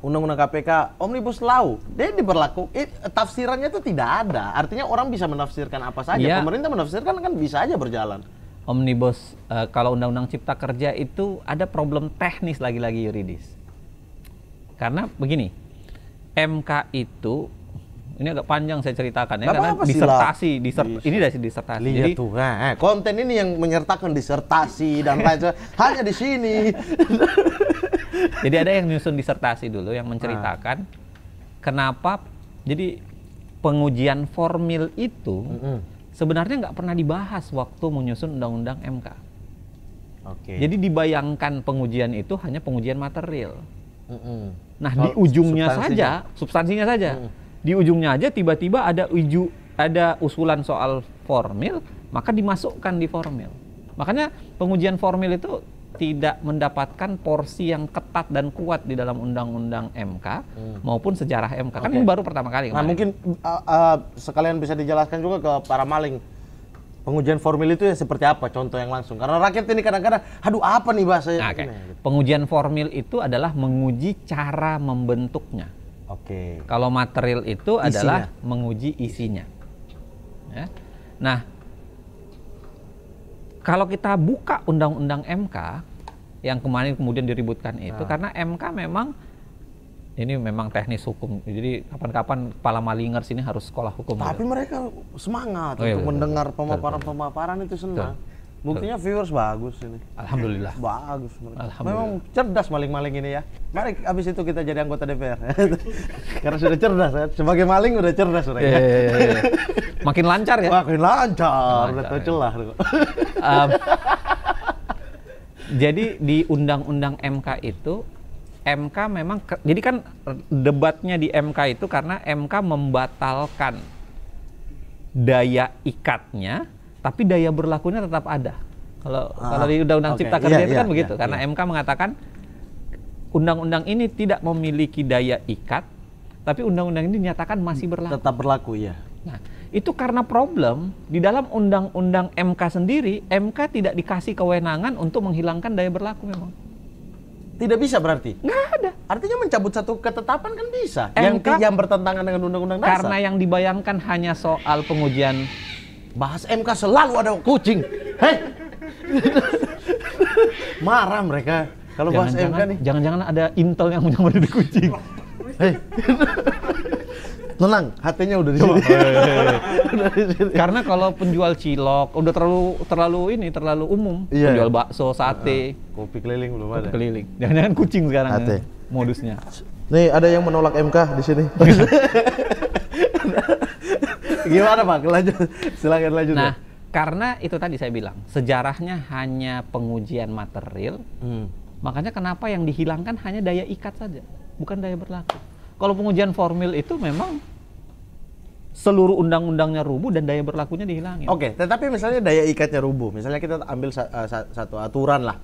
Undang-undang KPK Omnibus Law dia diberlaku eh, tafsirannya itu tidak ada artinya orang bisa menafsirkan apa saja Iya. pemerintah menafsirkan kan bisa aja berjalan Omnibus eh, kalau undang-undang cipta kerja itu ada problem teknis lagi-lagi yuridis. Karena begini, MK itu ini agak panjang saya ceritakan ya karena apa-apa, disertasi, diser- Bisa. ini dari disertasi. lihat Jadi tuh nah, eh, konten ini yang menyertakan disertasi dan lain sebagainya hanya di sini Jadi ada yang nyusun disertasi dulu yang menceritakan kenapa jadi pengujian formil itu Mm-mm. sebenarnya nggak pernah dibahas waktu menyusun undang-undang MK. oke Jadi dibayangkan pengujian itu hanya pengujian material. Mm-mm. Nah Soal di ujungnya substansinya. saja, substansinya saja, Mm. Di ujungnya aja tiba-tiba ada uju ada usulan soal formil, maka dimasukkan di formil. Makanya pengujian formil itu tidak mendapatkan porsi yang ketat dan kuat di dalam undang-undang MK maupun sejarah MK. Kan Mm. Oke. ini baru pertama kali. nah kemarin. mungkin uh, uh, sekalian bisa dijelaskan juga ke para maling pengujian formil itu yang seperti apa contoh yang langsung karena rakyat ini kadang-kadang aduh apa nih bahasa Nah, ini?" gitu. Pengujian formil itu adalah menguji cara membentuknya. Oke Kalau material itu Isinya. adalah menguji isinya. Ya. Nah, kalau kita buka undang-undang MK yang kemarin kemudian diributkan itu Ah. karena MK memang ini memang teknis hukum. Jadi kapan-kapan kepala malingers ini harus sekolah hukum. Tapi gitu. mereka semangat Oh, iya, untuk betul, mendengar betul. pemaparan-pemaparan itu senang. Buktinya viewers bagus ini. Alhamdulillah. Bagus. Alhamdulillah. Memang cerdas maling-maling ini ya. Mari abis itu kita jadi anggota DPR. Karena sudah cerdas ya. Sebagai maling udah cerdas sudah ya. iya, iya, iya. Makin lancar ya. Makin lancar, udah Lancar, tahu ya. celah. Um, jadi di undang-undang MK itu MK memang jadi kan debatnya di MK itu karena MK membatalkan daya ikatnya, tapi daya berlakunya tetap ada. Kalau Ah, kalau di Undang-Undang oke. Cipta Iya, Kerja itu iya, kan begitu, iya, karena iya. MK mengatakan undang-undang ini tidak memiliki daya ikat, tapi undang-undang ini dinyatakan masih berlaku. Tetap berlaku ya. Nah, itu karena problem di dalam undang-undang MK sendiri, MK tidak dikasih kewenangan untuk menghilangkan daya berlaku memang. Tidak bisa berarti. Nggak ada. Artinya mencabut satu ketetapan kan bisa. Yang MK yang bertentangan dengan undang-undang dasar. Karena yang dibayangkan hanya soal pengujian bahas MK selalu ada kucing. Hei. Marah mereka kalau bahas MK nih. jangan-jangan ada intel yang menyamar di kucing. Hei. Tenang, hatinya udah di sini. Karena kalau penjual cilok udah terlalu terlalu ini terlalu umum. Iya. Penjual bakso, sate, Kopi keliling belum ada. keliling. Jangan-jangan kucing sekarang Hati. ya, modusnya. Nih ada yang menolak MK di sini. Gimana Pak? Lanjut. Silakan lanjut. Nah, Pak. karena itu tadi saya bilang, sejarahnya hanya pengujian material, Hmm. makanya kenapa yang dihilangkan hanya daya ikat saja, bukan daya berlaku. Kalau pengujian formil itu memang seluruh undang-undangnya rubuh dan daya berlakunya dihilangin. Oke, tetapi misalnya daya ikatnya rubuh. Misalnya kita ambil sa- eh, sa- satu aturan lah.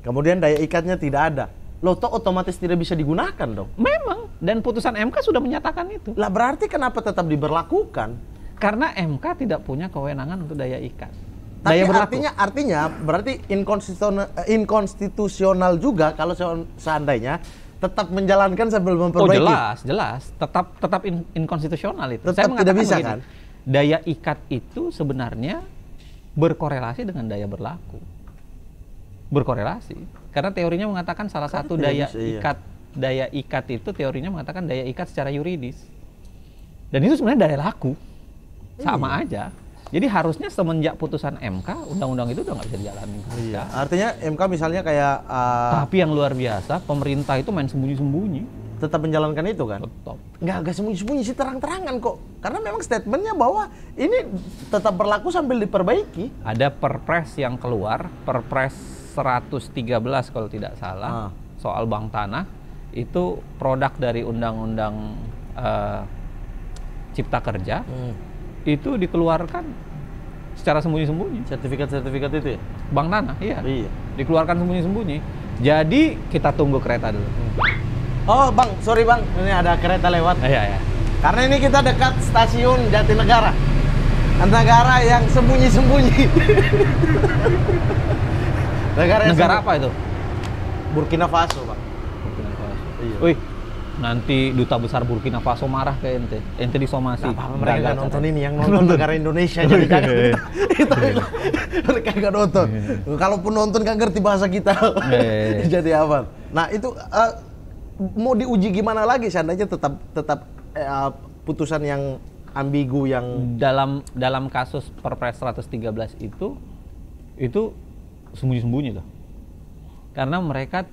Kemudian daya ikatnya tidak ada. Loh, toh otomatis tidak bisa digunakan dong. Memang dan putusan MK sudah menyatakan itu. Lah berarti kenapa tetap diberlakukan? Karena MK tidak punya kewenangan untuk daya ikat. Tapi Daya berlaku. artinya artinya berarti inkonstitusional, eh, inkonstitusional juga kalau se- seandainya tetap menjalankan sambil Oh memperbaiki. jelas, jelas. Tetap tetap in- inkonstitusional itu. Tetap tidak mengatakan bisa, begini, kan? Daya ikat itu sebenarnya berkorelasi dengan daya berlaku. Berkorelasi. Karena teorinya mengatakan salah Karena satu tidak daya bisa, iya. ikat daya ikat itu teorinya mengatakan daya ikat secara yuridis. Dan itu sebenarnya daya laku. Sama Iya. aja. Jadi harusnya semenjak putusan MK, undang-undang itu udah nggak bisa dijalani. Iya. Artinya MK misalnya kayak uh, Tapi yang luar biasa, pemerintah itu main sembunyi-sembunyi. tetap menjalankan itu kan? Tetap. Nggak, nggak sembunyi-sembunyi sih terang-terangan kok. Karena memang statementnya bahwa ini tetap berlaku sambil diperbaiki. ada perpres yang keluar, perpres 113 kalau tidak salah, Ah. soal bank tanah itu produk dari undang-undang eh, Cipta Kerja itu dikeluarkan secara sembunyi-sembunyi. Sertifikat-sertifikat itu ya? Bank tanah, iya. Iya. Dikeluarkan sembunyi-sembunyi. Jadi kita tunggu kereta dulu. Oh bang, sorry bang, ini ada kereta lewat. Iya, iya. Karena ini kita dekat stasiun Jatinegara. Negara yang sembunyi-sembunyi. Negara yang Negara sembunyi. apa itu? Burkina Faso, Bang. Burkina Faso. Iya. Wih, nanti duta besar Burkina Faso marah ke ente. Ente disomasi. Gak apa-apa, mereka nggak nonton ini, yang nonton negara Indonesia jadi jangan kita, kita mereka nggak nonton. Kalaupun nonton nggak ngerti bahasa kita, Iya, iya, iya. jadi apa? Nah itu eh, mau diuji gimana lagi seandainya tetap tetap eh, putusan yang ambigu yang dalam dalam kasus Perpres 113 itu itu sembunyi-sembunyi loh. Karena mereka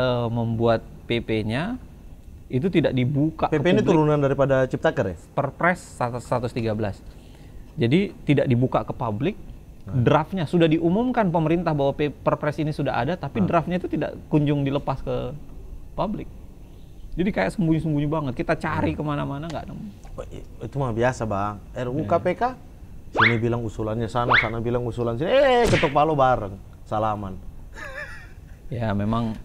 eh, membuat PP-nya itu tidak dibuka PP ini turunan daripada Ciptaker ya? Perpres 113. Jadi tidak dibuka ke publik. Nah. Draftnya sudah diumumkan pemerintah bahwa Perpres ini sudah ada, tapi Nah. draftnya itu tidak kunjung dilepas ke publik. Jadi kayak sembunyi-sembunyi banget. Kita cari Nah. ke mana-mana nggak nemu. Oh, Itu mah biasa bang. RUU Iya. KPK sini bilang usulannya sana, sana bilang usulan sini. Eh ketuk palu bareng, salaman. Ya memang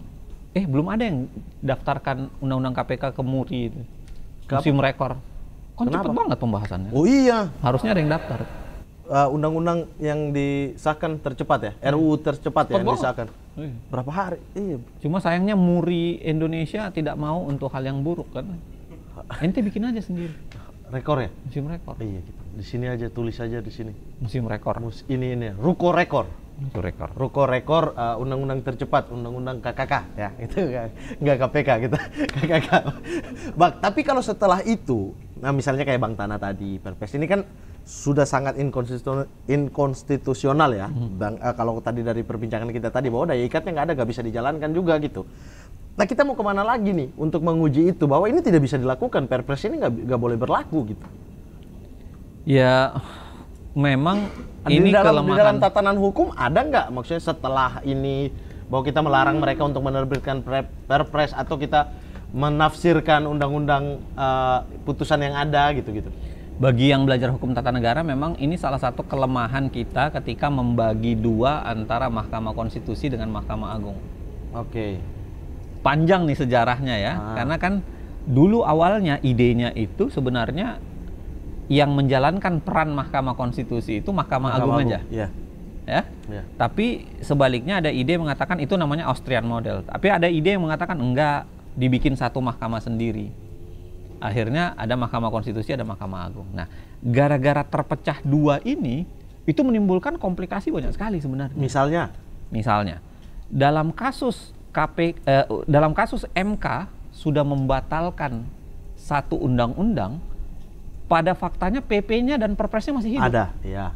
eh belum ada yang daftarkan undang-undang KPK ke MURI itu. Museum rekor. Kan Kenapa? cepet banget pembahasannya. Oh iya, Harusnya ada yang daftar. Uh, undang-undang yang disahkan tercepat ya, RUU tercepat ya Cepet yang banget. disahkan. Iya. Berapa hari? Iya. Cuma sayangnya MURI Indonesia tidak mau untuk hal yang buruk kan. Ente bikin aja sendiri. Rekor ya? Museum rekor. Iya gitu. Di sini aja tulis aja di sini. Museum rekor. Mus ini ini Ruko Rekor. Museum rekor. Ruko Rekor uh, undang-undang tercepat, undang-undang KKK ya. Itu nggak- KPK kita. KKK. Bang, tapi kalau setelah itu, nah misalnya kayak Bang Tanah tadi, Perpres ini kan sudah sangat inkonstitu- inkonstitusional ya. Bang, eh, kalau tadi dari perbincangan kita tadi bahwa daya ikatnya nggak ada, nggak bisa dijalankan juga gitu. Nah kita mau ke mana lagi nih untuk menguji itu bahwa ini tidak bisa dilakukan, Perpres ini nggak nggak boleh berlaku gitu. Ya memang Di ini dalam, di dalam kelemahan. tatanan hukum ada nggak maksudnya setelah ini bahwa kita melarang mereka untuk menerbitkan pre- perpres atau kita menafsirkan undang-undang eh, putusan yang ada gitu-gitu. bagi yang belajar hukum tata negara memang ini salah satu kelemahan kita ketika membagi dua antara Mahkamah Konstitusi dengan Mahkamah Agung. Oke. Panjang nih sejarahnya ya, Ah. karena kan dulu awalnya idenya itu sebenarnya yang menjalankan peran Mahkamah Konstitusi itu Mahkamah, Agung, aja, Iya. ya. Iya. Tapi sebaliknya ada ide mengatakan itu namanya Austrian model. Tapi ada ide yang mengatakan enggak, dibikin satu mahkamah sendiri. Akhirnya ada Mahkamah Konstitusi, ada Mahkamah Agung. Nah, gara-gara terpecah dua ini, itu menimbulkan komplikasi banyak sekali sebenarnya. Misalnya, Misalnya, dalam kasus KP, eh, dalam kasus MK sudah membatalkan satu undang-undang, pada faktanya PP-nya dan Perpresnya masih hidup. ada, ya.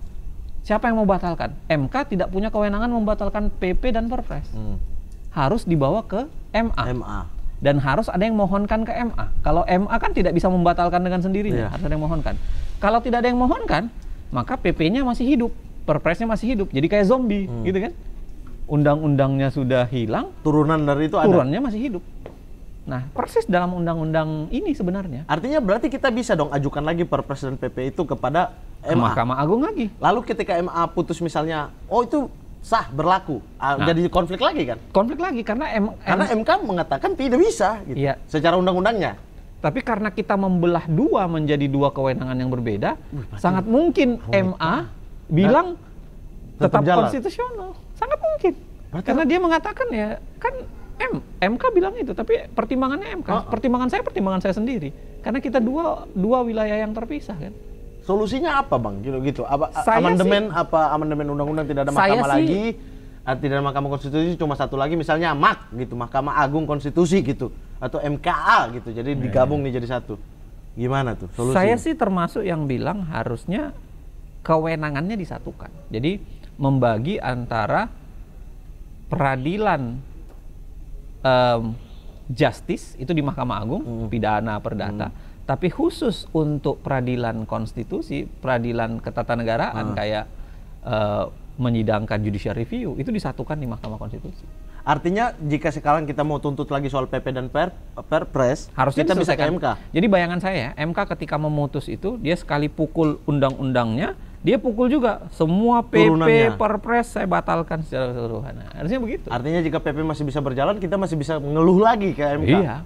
Siapa yang mau batalkan? MK tidak punya kewenangan membatalkan PP dan Perpres. Hmm. Harus dibawa ke MA MA. dan harus ada yang mohonkan ke MA. Kalau MA kan tidak bisa membatalkan dengan sendirinya, Iya. harus ada yang mohonkan. Kalau tidak ada yang mohonkan, maka PP-nya masih hidup, Perpresnya masih hidup. Jadi kayak zombie, Hmm. gitu kan? Undang-undangnya sudah hilang, Turunan dari itu ada. turunnya masih hidup. Nah, persis dalam undang-undang ini sebenarnya Artinya berarti kita bisa dong ajukan lagi Perpres dan PP itu kepada ke MA. Mahkamah Agung lagi. Lalu ketika MA putus misalnya, oh itu sah berlaku, Ah, Nah. jadi konflik lagi kan? Konflik lagi karena M, Karena M- MK mengatakan tidak bisa, gitu. Iya. Secara undang-undangnya. Tapi karena kita membelah dua menjadi dua kewenangan yang berbeda, sangat mungkin MA bilang tetap tetap, jalan. konstitusional. Sangat mungkin. Berarti- karena dia mengatakan ya, kan M, MK bilang itu, tapi pertimbangannya MK. Oh. Pertimbangan saya pertimbangan saya sendiri. Karena kita dua dua wilayah yang terpisah kan. Solusinya apa bang? Gitu gitu. Apa Saya amandemen apa amandemen undang-undang tidak ada Saya mahkamah sih- lagi? ah, Tidak ada mahkamah konstitusi cuma satu lagi misalnya MAK gitu, Mahkamah Agung Konstitusi gitu atau MKA gitu. Jadi digabung nih jadi satu. Gimana tuh solusinya? Saya sih termasuk yang bilang harusnya kewenangannya disatukan. Jadi membagi antara peradilan em, justice itu di Mahkamah Agung, pidana perdata, tapi khusus untuk peradilan konstitusi, peradilan ketatanegaraan kayak eh, menyidangkan judicial review itu disatukan di Mahkamah Konstitusi. Artinya jika sekarang kita mau tuntut lagi soal PP dan per, Perpres, Harusnya kita bisa ke diselesaikan. MK. Jadi bayangan saya ya, MK ketika memutus itu dia sekali pukul undang-undangnya, dia pukul juga semua PP, Turunannya. Perpres saya batalkan secara keseluruhan. Nah, harusnya begitu. Artinya jika PP masih bisa berjalan, kita masih bisa mengeluh lagi ke MK. Iya.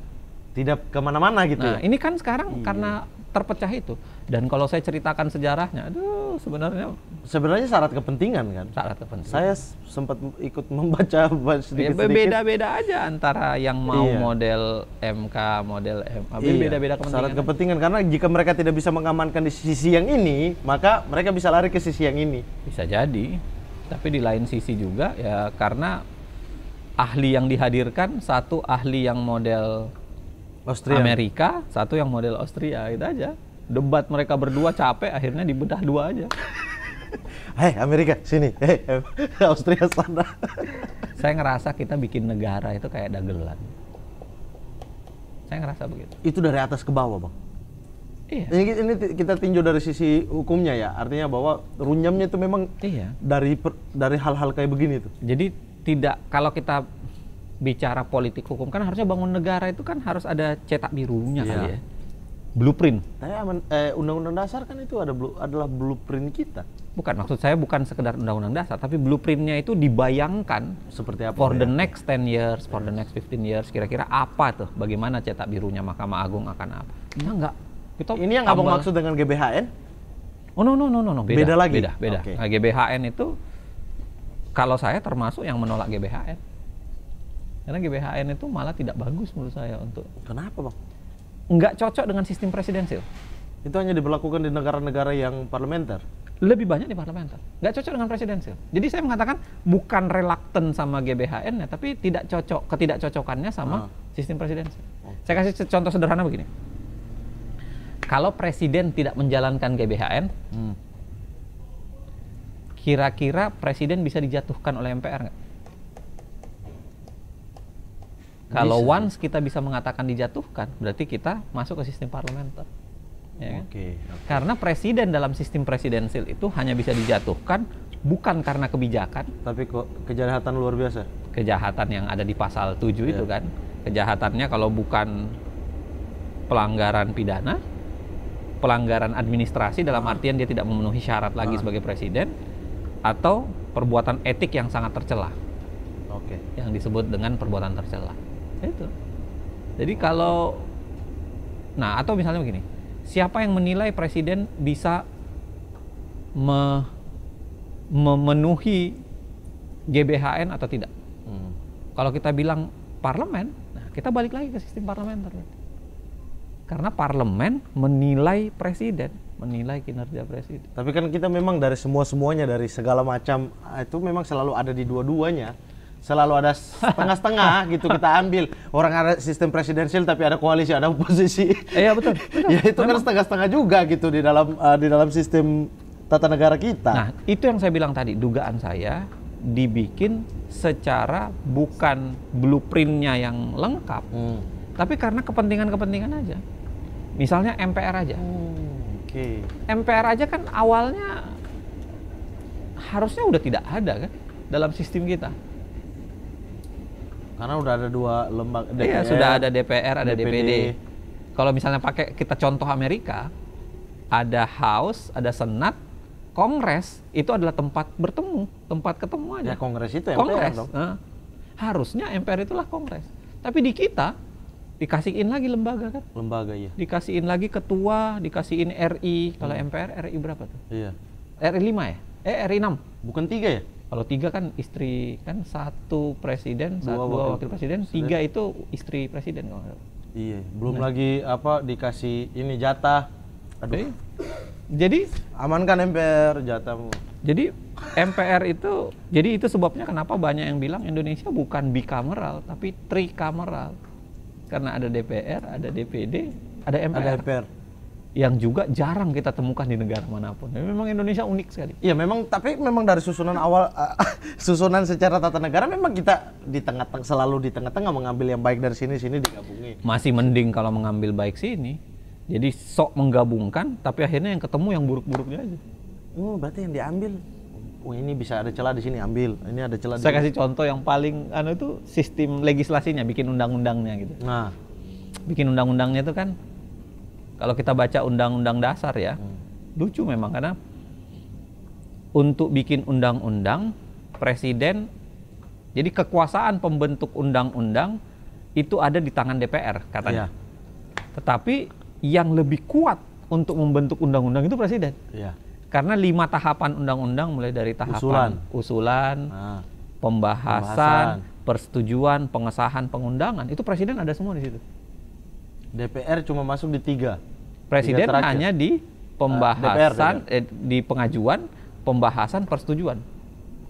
Tidak ke mana-mana gitu. Nah, ya. ini kan sekarang karena terpecah itu. Dan kalau saya ceritakan sejarahnya, aduh sebenarnya Sebenarnya syarat kepentingan kan. sangat penting. Saya sempat ikut membaca Ya, sedikit-sedikit. beda-beda aja antara yang mau Iya. model MK, model MA, Iya, beda-beda kepentingan. Syarat kepentingan karena jika mereka tidak bisa mengamankan di sisi yang ini, maka mereka bisa lari ke sisi yang ini. Bisa jadi, tapi di lain sisi juga ya karena ahli yang dihadirkan satu ahli yang model Austria. Amerika, satu yang model Austria itu aja. Debat mereka berdua capek, akhirnya dibedah dua aja. Hei Amerika sini, hei Austria sana. Saya ngerasa kita bikin negara itu kayak dagelan. Saya ngerasa begitu. Itu dari atas ke bawah bang. Iya. Ini, ini kita tinjau dari sisi hukumnya ya, artinya bahwa runyamnya itu memang Iya. dari per- dari hal-hal kayak begini tuh. Jadi tidak kalau kita bicara politik hukum kan harusnya bangun negara itu kan harus ada cetak birunya Iya. kali ya. Blueprint. Tapi eh, undang-undang dasar kan itu ada blu- adalah blueprint kita. Bukan maksud saya bukan sekedar undang-undang dasar, tapi blueprintnya itu dibayangkan Seperti apa? for the ya? next 10 years, for the next 15 years, kira-kira apa tuh? Bagaimana cetak birunya Mahkamah Agung akan apa? Kita enggak. Kita Ini yang abang maksud dengan GBHN? Oh no no no no no beda. Beda lagi? Beda beda. Oke. Nah, GBHN itu kalau saya termasuk yang menolak GBHN. Karena GBHN itu malah tidak bagus menurut saya untuk Kenapa bang? nggak cocok dengan sistem presidensil. Itu hanya diberlakukan di negara-negara yang parlementer. Lebih banyak di parlementer. Nggak cocok dengan presidensil. Jadi saya mengatakan bukan reluctant sama GBHN ya, tapi tidak cocok ketidakcocokannya Ah. sama sistem presidensil. Saya kasih contoh sederhana begini. Kalau presiden tidak menjalankan GBHN, Hmm. kira-kira presiden bisa dijatuhkan oleh MPR nggak? Kalau once kita bisa mengatakan dijatuhkan, berarti kita masuk ke sistem parlementer. Ya? Oke. oke. Karena presiden dalam sistem presidensil itu hanya bisa dijatuhkan bukan karena kebijakan, Tapi kok kejahatan luar biasa. kejahatan yang ada di pasal 7 itu Iya. kan. Kejahatannya kalau bukan pelanggaran pidana, pelanggaran administrasi dalam artian dia tidak memenuhi syarat lagi Ah. sebagai presiden atau perbuatan etik yang sangat tercela Oke. yang disebut dengan perbuatan tercela. Itu. Jadi kalau nah atau misalnya begini, siapa yang menilai presiden bisa me- memenuhi GBHN atau tidak? Hmm. Kalau kita bilang parlemen, nah kita balik lagi ke sistem parlementer. Karena parlemen menilai presiden, menilai kinerja presiden. Tapi kan kita memang dari semua semuanya dari segala macam ah, itu memang selalu ada di dua-duanya. Selalu ada setengah-setengah gitu kita ambil. Orang ada sistem presidensial tapi ada koalisi, ada oposisi. Iya betul. betul. ya itu kan setengah-setengah juga gitu di dalam ah, di dalam sistem tata negara kita. Nah, itu yang saya bilang tadi, dugaan saya dibikin secara bukan blueprintnya yang lengkap, Hmm. tapi karena kepentingan-kepentingan aja. Misalnya MPR aja. Hmm, Oke. MPR aja kan awalnya harusnya udah tidak ada kan dalam sistem kita. Karena udah ada dua lembaga Iya, sudah ada DPR, ada DPD. DPD. Kalau misalnya pakai kita contoh Amerika, ada House, ada Senat, Kongres itu adalah tempat bertemu, tempat ketemu aja. Ya Kongres itu MPR Kongres. dong. Nah, harusnya MPR itulah Kongres. Tapi di kita dikasihin lagi lembaga kan, Lembaga iya. dikasihin lagi ketua, dikasihin RI. Kalau MPR RI berapa tuh? Iya. RI 5 ya? Eh RI 6. Bukan tiga ya? Kalau tiga kan istri kan satu presiden, Dua satu dua wakil wakil presiden, tiga itu istri presiden kalau. Iya. Belum Nah. lagi apa dikasih ini jatah. Aduh. Jadi Amankan MPR jatahmu. jadi MPR itu jadi itu sebabnya kenapa banyak yang bilang Indonesia bukan bicameral tapi tricameral. Karena ada DPR, ada DPD, ada MPR, Ada MPR. Yang juga jarang kita temukan di negara mana pun. Jadi Memang Indonesia unik sekali. Iya memang tapi memang dari susunan awal susunan secara tata negara memang kita di tengah-tengah selalu di tengah-tengah mengambil yang baik dari sini sini digabungin. Masih mending kalau mengambil baik sini. Jadi sok menggabungkan tapi akhirnya yang ketemu yang buruk-buruknya aja. Oh, berarti yang diambil Oh, ini bisa ada celah di sini ambil. Ini ada celah di Saya kasih contoh yang paling anu itu sistem legislasinya, bikin undang-undangnya gitu. Nah, Bikin undang-undangnya itu kan kalau kita baca undang-undang dasar ya, Hmm. lucu memang karena untuk bikin undang-undang presiden jadi kekuasaan pembentuk undang-undang itu ada di tangan DPR katanya. Iya. Tetapi yang lebih kuat untuk membentuk undang-undang itu presiden. iya. Karena lima tahapan undang-undang mulai dari tahapan Usulan. usulan Nah, pembahasan, Pembahasan. persetujuan, pengesahan, pengundangan itu presiden ada semua di situ. DPR cuma masuk di tiga. Presiden Tiga hanya di DPR, pembahasan, eh, di pengajuan, pembahasan, persetujuan,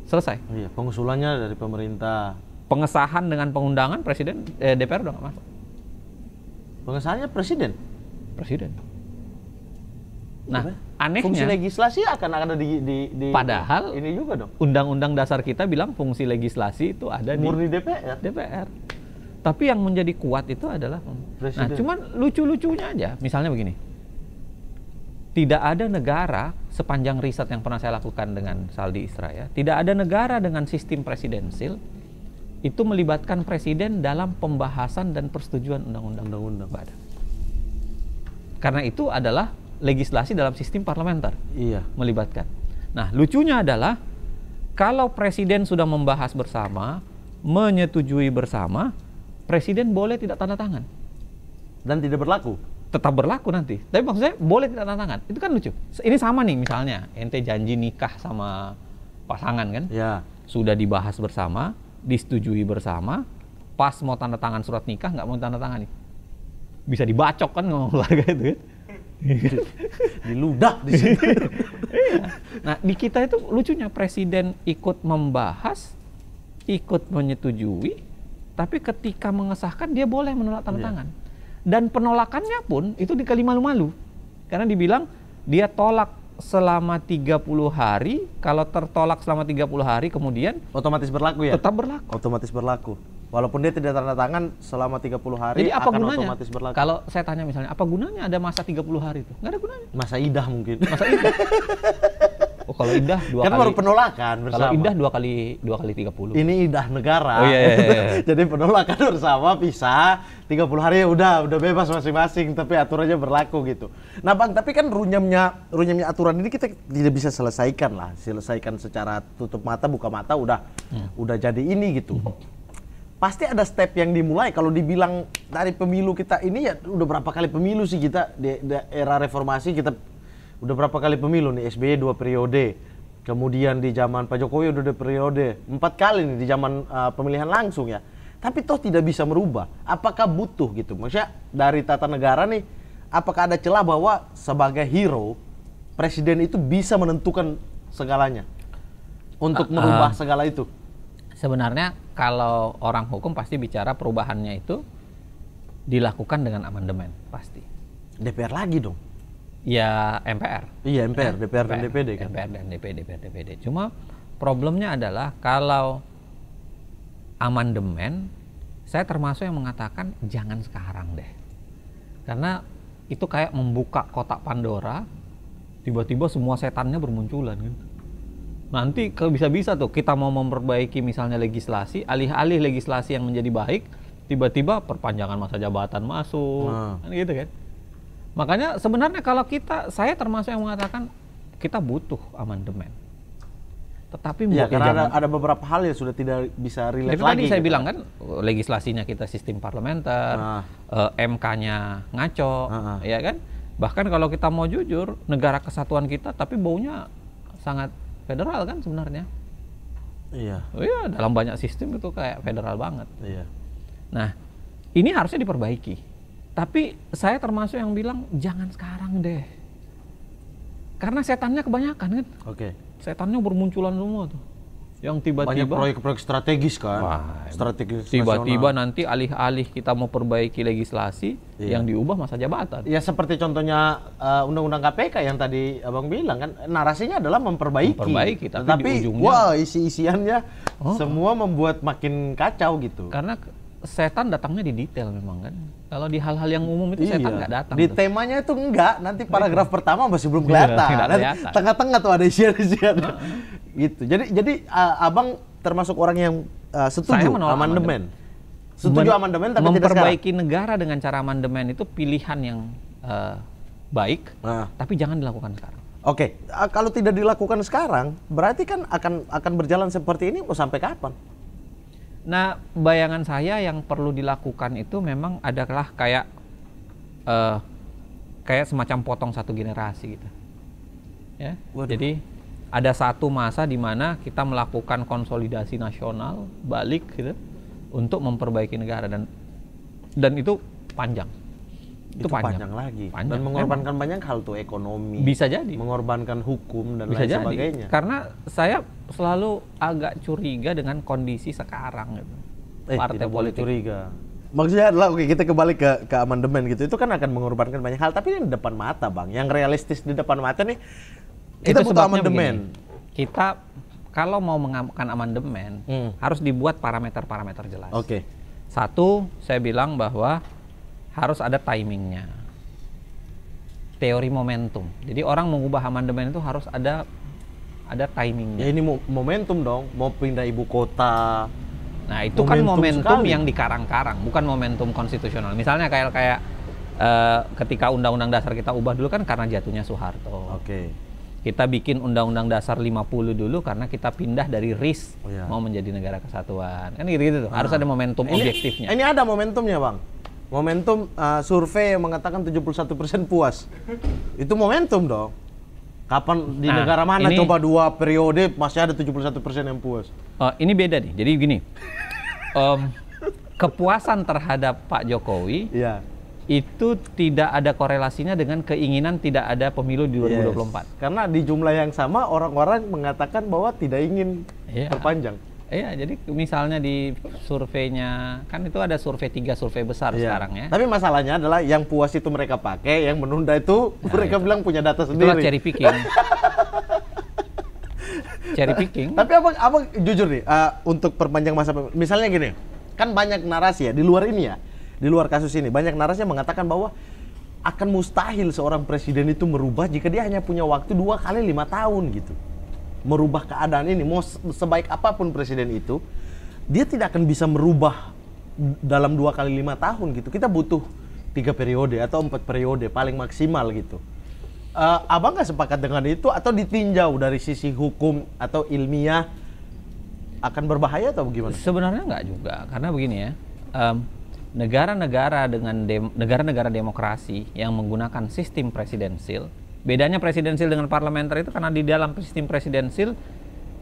selesai. Iya, pengusulannya dari pemerintah. Pengesahan dengan pengundangan presiden eh, DPR udah nggak masuk. Pengesahannya presiden. Presiden. Nah, Iya, Fungsi anehnya legislasi akan ada di, di, di Padahal- ini juga dong. undang-undang dasar kita bilang fungsi legislasi itu ada di Murni DPR. DPR. Tapi yang menjadi kuat itu adalah nah, Presiden. cuman lucu-lucunya aja. Misalnya begini. Tidak ada negara sepanjang riset yang pernah saya lakukan dengan Saldi Isra ya, tidak ada negara dengan sistem presidensil itu melibatkan presiden dalam pembahasan dan persetujuan undang-undang. Undang-undang. Ada. Karena itu adalah legislasi dalam sistem parlementer Iya. melibatkan. Nah, lucunya adalah kalau presiden sudah membahas bersama, menyetujui bersama, presiden boleh tidak tanda tangan. Dan tidak berlaku. Tetap berlaku nanti. Tapi maksudnya boleh tidak tanda tangan. Itu kan lucu. Ini sama nih misalnya, ente janji nikah sama pasangan kan? Ya. Sudah dibahas bersama, disetujui bersama, pas mau tanda tangan surat nikah nggak mau tanda tangan nih. Bisa dibacok kan sama keluarga itu kan? Diludah di sini. Iya. Nah, di kita itu lucunya presiden ikut membahas, ikut menyetujui, tapi ketika mengesahkan dia boleh menolak tanda Iya. tangan. Dan penolakannya pun itu dikali malu-malu. Karena dibilang dia tolak selama 30 hari, kalau tertolak selama 30 hari kemudian Otomatis berlaku ya? tetap berlaku. Otomatis berlaku. Walaupun dia tidak tanda tangan selama 30 hari Jadi apa akan gunanya? otomatis berlaku. Kalau saya tanya misalnya, apa gunanya ada masa 30 hari itu? Nggak ada gunanya. Masa idah mungkin. Masa itu. Oh, kalau Indah dua kan kali. baru penolakan Kalau bersama. Indah dua kali dua kali tiga puluh. ini Indah negara. Oh, iya, iya, iya. Jadi penolakan bersama pisah 30 hari ya udah udah bebas masing-masing tapi aturannya berlaku gitu. Nah, Bang, tapi kan runyamnya runyamnya aturan ini kita tidak bisa selesaikan lah. Selesaikan secara tutup mata buka mata udah Hmm. udah jadi ini gitu. Pasti ada step yang dimulai kalau dibilang dari pemilu kita ini ya udah berapa kali pemilu sih kita di, di era reformasi kita udah berapa kali pemilu nih? SBY dua periode. Kemudian di zaman Pak Jokowi udah dua periode. Empat kali nih di zaman uh, pemilihan langsung ya. Tapi toh tidak bisa merubah. Apakah butuh gitu? Maksudnya dari tata negara nih apakah ada celah bahwa sebagai hero presiden itu bisa menentukan segalanya? Untuk Ah, merubah ah. segala itu? Sebenarnya kalau orang hukum pasti bicara perubahannya itu dilakukan dengan amandemen pasti. DPR lagi dong Ya MPR. iya MPR DPR dan DPD kan MPR dan DPD, DPR, DPD. Cuma problemnya adalah kalau amandemen, saya termasuk yang mengatakan jangan sekarang deh. Karena itu kayak membuka kotak Pandora, tiba-tiba semua setannya bermunculan gitu. Nanti kalau bisa-bisa tuh kita mau memperbaiki misalnya legislasi, alih-alih legislasi yang menjadi baik, tiba-tiba perpanjangan masa jabatan masuk, Nah. kan gitu kan. Makanya sebenarnya kalau kita, saya termasuk yang mengatakan kita butuh amandemen. Tetapi buat karena ada, ada beberapa hal yang sudah tidak bisa relate lagi. tadi saya gitu. bilang kan legislasinya kita sistem parlementer, Nah. eh, MK-nya ngaco, Ah, ah. ya kan? Bahkan kalau kita mau jujur, negara kesatuan kita tapi baunya sangat federal kan sebenarnya. Iya, Oh iya, dalam banyak sistem itu kayak federal banget. iya. Nah, ini harusnya diperbaiki. Tapi saya termasuk yang bilang jangan sekarang deh. Karena setannya kebanyakan kan. Oke. Setannya bermunculan semua tuh. Yang Banyak tiba-tiba proyek-proyek strategis kan. Wah, strategis tiba-tiba nanti alih-alih kita mau perbaiki legislasi Iya. yang diubah masa jabatan. Ya seperti contohnya uh, undang-undang KPK yang tadi abang bilang kan narasinya adalah memperbaiki. Memperbaiki, tapi Tetapi di ujungnya- wah isi-isiannya Oh. semua membuat makin kacau gitu. Karena setan datangnya di detail memang kan. Kalau di hal-hal yang umum itu setan nggak datang. Iya. Di tuh. temanya itu enggak, nanti paragraf pertama masih belum Iya, kelihatan. Tengah-tengah tuh ada isian-isian. gitu. Jadi jadi uh, abang termasuk orang yang uh, setuju amandemen. Setuju Men- amandemen tapi tidak memperbaiki negara dengan cara amandemen itu pilihan yang eh, baik, Nah. tapi jangan dilakukan sekarang. Oke, uh, kalau tidak dilakukan sekarang, berarti kan akan akan berjalan seperti ini mau sampai kapan? Nah, bayangan saya yang perlu dilakukan itu memang adalah kayak eh, kayak semacam potong satu generasi gitu. Ya. Waduh. Jadi ada satu masa di mana kita melakukan konsolidasi nasional balik gitu untuk memperbaiki negara dan dan itu panjang. Itu, panjang. lagi Panjang, dan mengorbankan banyak hal tuh ekonomi. Bisa jadi. Mengorbankan hukum dan Bisa lain jadi. sebagainya. Karena saya selalu agak curiga dengan kondisi sekarang gitu. Eh, Partai tidak boleh politik. curiga. Maksudnya adalah oke kita kembali ke ke amandemen gitu. Itu kan akan mengorbankan banyak hal tapi ini di depan mata, Bang. Yang realistis di depan mata nih kita Itu butuh amandemen. begini, Kita kalau mau mengamankan amandemen Hmm. harus dibuat parameter-parameter jelas. Oke. Satu, saya bilang bahwa harus ada timingnya. Teori momentum. Jadi orang mengubah amandemen itu harus ada ada Ya timingnya. ini mo- momentum dong, mau pindah ibu kota. Nah itu kan Momentum momentum sekali. yang dikarang-karang, bukan momentum konstitusional. Misalnya kayak kayak eh, ketika Undang-Undang Dasar kita ubah dulu kan karena jatuhnya Soeharto. Oke. Kita bikin Undang-Undang Dasar 50 dulu karena kita pindah dari RIS Oh, iya. mau menjadi negara kesatuan. Kan gitu-gitu tuh. Harus ada momentum objektifnya. Ini ada momentumnya, Bang. Momentum uh, survei yang mengatakan 71% puas. Itu momentum dong. Kapan di Nah, negara mana ini- coba dua periode masih ada 71% yang puas? Oh, ini beda nih. Jadi gini, em, kepuasan terhadap Pak Jokowi Iya. itu tidak ada korelasinya dengan keinginan tidak ada pemilu di 2024. Yes. Karena di jumlah yang sama orang-orang mengatakan bahwa tidak ingin Iya. perpanjang. Iya, jadi misalnya di surveinya kan itu ada survei tiga survei besar Iya. sekarang ya. Tapi masalahnya adalah yang puas itu mereka pakai, yang menunda itu mereka bilang punya data Nah, Itulah sendiri. cherry picking. cherry picking. Tapi abang, abang jujur nih, uh, untuk perpanjang masa, misalnya gini, kan banyak narasi ya di luar ini ya, di luar kasus ini banyak narasi yang mengatakan bahwa akan mustahil seorang presiden itu merubah jika dia hanya punya waktu dua kali lima tahun gitu. Merubah keadaan ini, mau se- sebaik apa pun presiden itu, dia tidak akan bisa merubah dalam dua kali lima tahun gitu. Kita butuh tiga periode atau empat periode paling maksimal gitu. Eh, abang nggak sepakat dengan itu atau ditinjau dari sisi hukum atau ilmiah akan berbahaya atau bagaimana? Sebenarnya nggak juga, karena begini ya, negara-negara dengan dem- negara-negara demokrasi yang menggunakan sistem presidensil, bedanya presidensil dengan parlementer itu karena di dalam sistem presidensil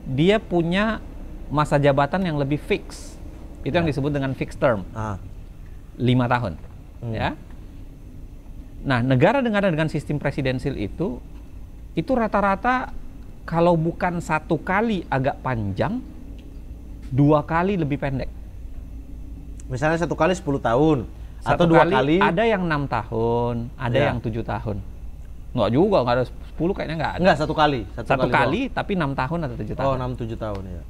dia punya masa jabatan yang lebih fix, itu yang disebut dengan fixed term, Ah, lima tahun, ya. Nah, negara-negara dengan sistem presidensil itu, itu rata-rata kalau bukan satu kali agak panjang, dua kali lebih pendek. misalnya satu kali 10 tahun atau Satu dua kali, ada yang enam tahun, ada Ya. yang tujuh tahun. Nggak juga, nggak ada 10 kayaknya nggak ada. enggak satu kali, Satu kali, tapi enam tahun atau tujuh doang. Oh, tahun. 6 7 tahun ya.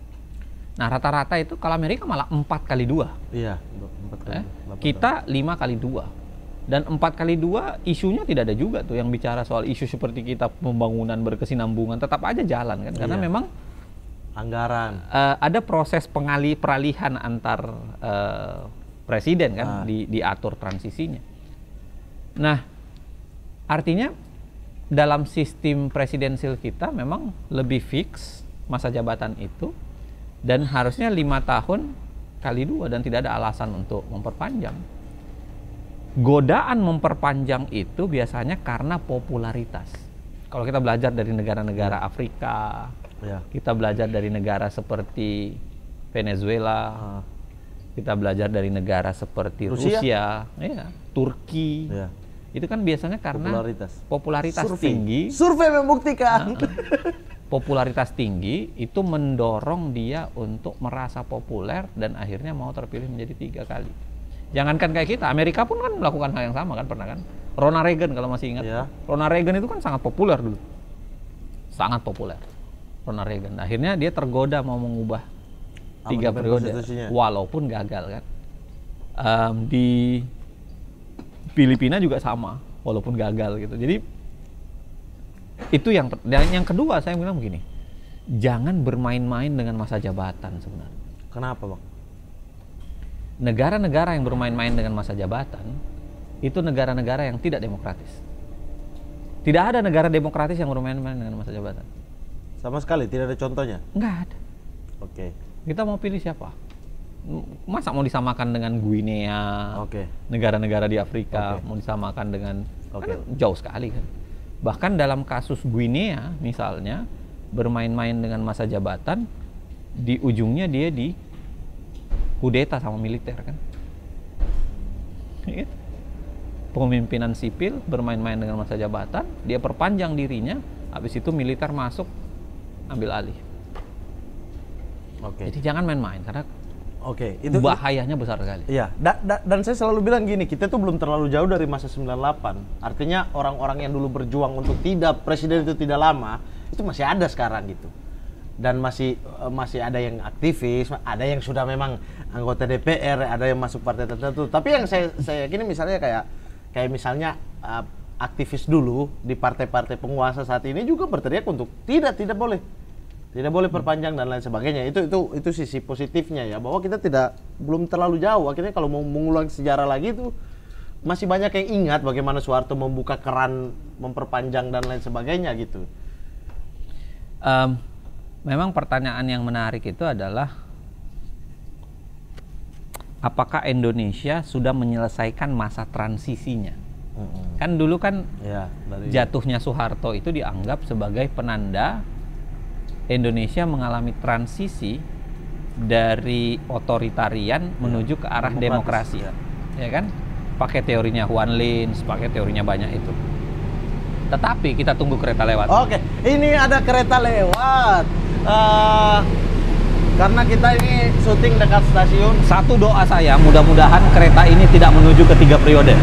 Nah rata-rata itu kalau Amerika malah empat kali dua. Iya, empat kali. Eh? Kita lima kali dua. Dan empat kali dua isunya tidak ada juga tuh yang bicara soal isu seperti kita pembangunan berkesinambungan tetap aja jalan kan karena Iya. memang anggaran. eh, ada proses pengali peralihan antar eh, presiden kan Ah. di diatur transisinya. Nah, artinya dalam sistem presidensil kita memang lebih fix masa jabatan itu dan harusnya lima tahun kali dua dan tidak ada alasan untuk memperpanjang. Godaan memperpanjang itu biasanya karena popularitas. Kalau kita belajar dari negara-negara Afrika, Ya. kita belajar dari negara seperti Venezuela, Ah, kita belajar dari negara seperti Rusia? Rusia, ya, Turki. ya. Itu kan biasanya karena Popularitas. popularitas Survei. tinggi, Survei membuktikan. popularitas tinggi itu mendorong dia untuk merasa populer dan akhirnya mau terpilih menjadi tiga kali. Jangankan kayak kita, Amerika pun kan melakukan hal yang sama kan pernah kan? Ronald Reagan kalau masih ingat. Ya. Ronald Reagan itu kan sangat populer dulu. Sangat populer. Ronald Reagan. Akhirnya dia tergoda mau mengubah tiga periode walaupun gagal kan. Em, di Filipina juga sama walaupun gagal gitu. Jadi itu yang dan yang kedua saya bilang begini. Jangan bermain-main dengan masa jabatan sebenarnya. Kenapa, Bang? Negara-negara yang bermain-main dengan masa jabatan itu negara-negara yang tidak demokratis. Tidak ada negara demokratis yang bermain-main dengan masa jabatan. Sama sekali tidak ada contohnya. Enggak ada. Oke. Kita mau pilih siapa? Masa mau disamakan dengan Guinea, Oke. negara-negara di Afrika, Oke. mau disamakan dengan Oke. kan jauh sekali kan. Bahkan dalam kasus Guinea misalnya bermain-main dengan masa jabatan, di ujungnya dia di kudeta sama militer kan. Iya. Pemimpinan sipil bermain-main dengan masa jabatan, dia perpanjang dirinya, habis itu militer masuk ambil alih. Oke. Jadi jangan main-main karena Oke, itu bahayanya besar sekali. Iya, da- da- dan saya selalu bilang gini, kita tuh belum terlalu jauh dari masa 98. Artinya orang-orang yang dulu berjuang untuk tidak presiden itu tidak lama, itu masih ada sekarang gitu. Dan masih eh, masih ada yang aktivis, ada yang sudah memang anggota DPR, ada yang masuk partai tertentu. Tapi yang saya saya yakini misalnya kayak kayak misalnya eh, aktivis dulu di partai-partai penguasa saat ini juga berteriak untuk tidak tidak boleh tidak boleh perpanjang dan lain sebagainya. Itu itu itu sisi positifnya ya bahwa kita tidak belum terlalu jauh. Akhirnya kalau mau mengulang sejarah lagi itu masih banyak yang ingat bagaimana Soeharto membuka keran memperpanjang dan lain sebagainya gitu. Em, memang pertanyaan yang menarik itu adalah apakah Indonesia sudah menyelesaikan masa transisinya? Kan dulu kan ya dari jatuhnya Soeharto itu dianggap sebagai penanda Indonesia mengalami transisi dari otoritarian menuju ke arah demokrasi. ya. Ya kan? Pakai teorinya Juan Lins, pakai teorinya banyak itu. Tetapi kita tunggu kereta lewat. oke ini ada kereta lewat Eh, karena kita ini syuting dekat stasiun Satu doa saya, mudah-mudahan kereta ini tidak menuju ke tiga periode.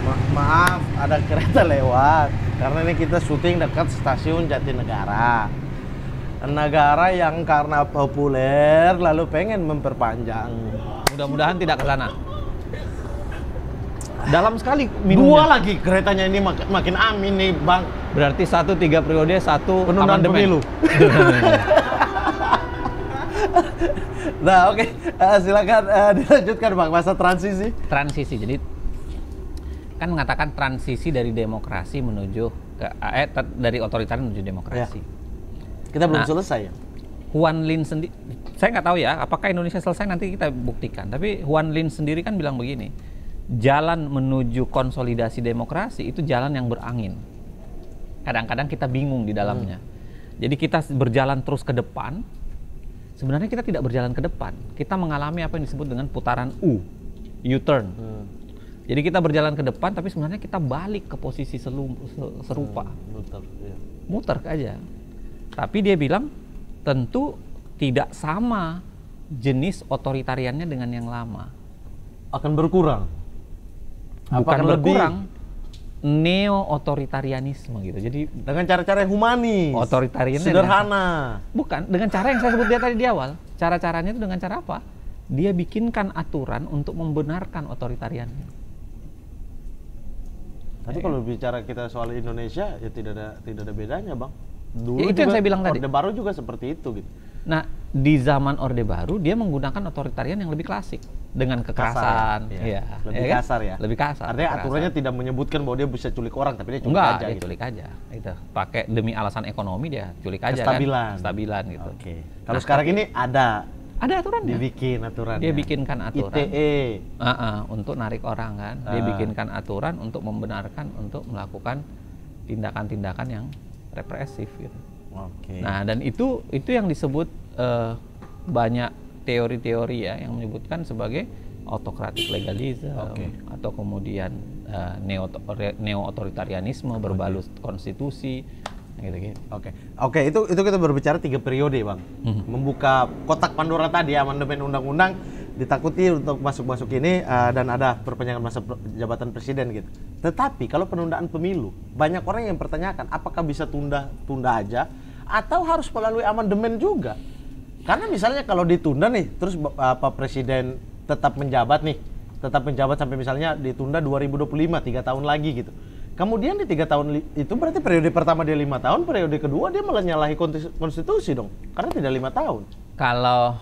Ma- maaf ada kereta lewat karena ini kita syuting dekat stasiun Jatinegara negara yang karena populer lalu pengen memperpanjang Mudah-mudahan tidak ke sana. dalam sekali Dua minumnya. lagi keretanya ini mak- makin amin nih bang. Berarti satu tiga periode, satu Penundaan pemilu. Nah oke, Eh, silakan eh, dilanjutkan bang masa transisi. transisi. Jadi kan mengatakan transisi dari demokrasi menuju ke eh, dari otoritarian menuju demokrasi. Kita belum Nah. selesai ya. Juan Lin sendiri, saya nggak tahu ya, apakah Indonesia selesai nanti kita buktikan. Tapi Juan Lin sendiri kan bilang begini, jalan menuju konsolidasi demokrasi itu jalan yang berangin. Kadang-kadang kita bingung di dalamnya. Jadi kita berjalan terus ke depan. Sebenarnya kita tidak berjalan ke depan. Kita mengalami apa yang disebut dengan putaran U, U-turn. Jadi kita berjalan ke depan, tapi sebenarnya kita balik ke posisi selu- se- serupa Betul. iya. muter aja. Tapi dia bilang tentu tidak sama jenis otoritariannya dengan yang lama. Akan berkurang. Bukan lebih- berkurang, neo otoritarianisme gitu. Jadi Dengan cara-cara yang humanis. Otoritariannya Sederhana. bukan dengan cara yang saya sebut dia tadi di awal. Cara-caranya itu dengan cara apa? Dia bikinkan aturan untuk membenarkan otoritariannya. Tapi kalau bicara kita soal Indonesia ya tidak ada tidak ada bedanya bang. Dulu Ya, itu yang saya bilang tadi. Orde Baru juga seperti itu gitu. Nah, di zaman Orde Baru dia menggunakan otoritarian yang lebih klasik dengan kekerasan, Kasar, ya. Lebih ya kan? kasar ya. Lebih kasar. Artinya kekerasan. aturannya tidak menyebutkan bahwa dia bisa culik orang, tapi dia culik Enggak, aja. dia gitu. culik aja. Itu pakai demi alasan ekonomi dia culik aja Kestabilan. kan. Stabilan gitu. Oke. Kalau sekarang ini ada Ada aturannya. dibikin aturan. Dia bikinkan aturan. ITE. Ah, ah, untuk narik orang kan. Dia Ah. bikinkan aturan untuk membenarkan untuk melakukan tindakan-tindakan yang represif gitu. Oke. Nah, dan itu itu yang disebut eh, banyak teori-teori ya yang menyebutkan sebagai autokratik legalisme Oke. atau kemudian eh, neo neo otoritarianisme berbalut konstitusi gitu-gitu. Oke, oke itu itu kita berbicara tiga periode bang, Mhm. membuka kotak Pandora tadi amandemen undang-undang ditakuti untuk masuk-masuk ini eh, dan ada perpanjangan masa jabatan presiden gitu. Tetapi kalau penundaan pemilu banyak orang yang pertanyakan apakah bisa tunda tunda aja atau harus melalui amandemen juga? Karena misalnya kalau ditunda nih, terus apa presiden tetap menjabat nih, tetap menjabat sampai misalnya ditunda 2025 tiga tahun lagi gitu. Kemudian di tiga tahun itu berarti periode pertama dia lima tahun, periode kedua dia malah nyalahi konstitusi dong, karena tidak lima tahun. Kalau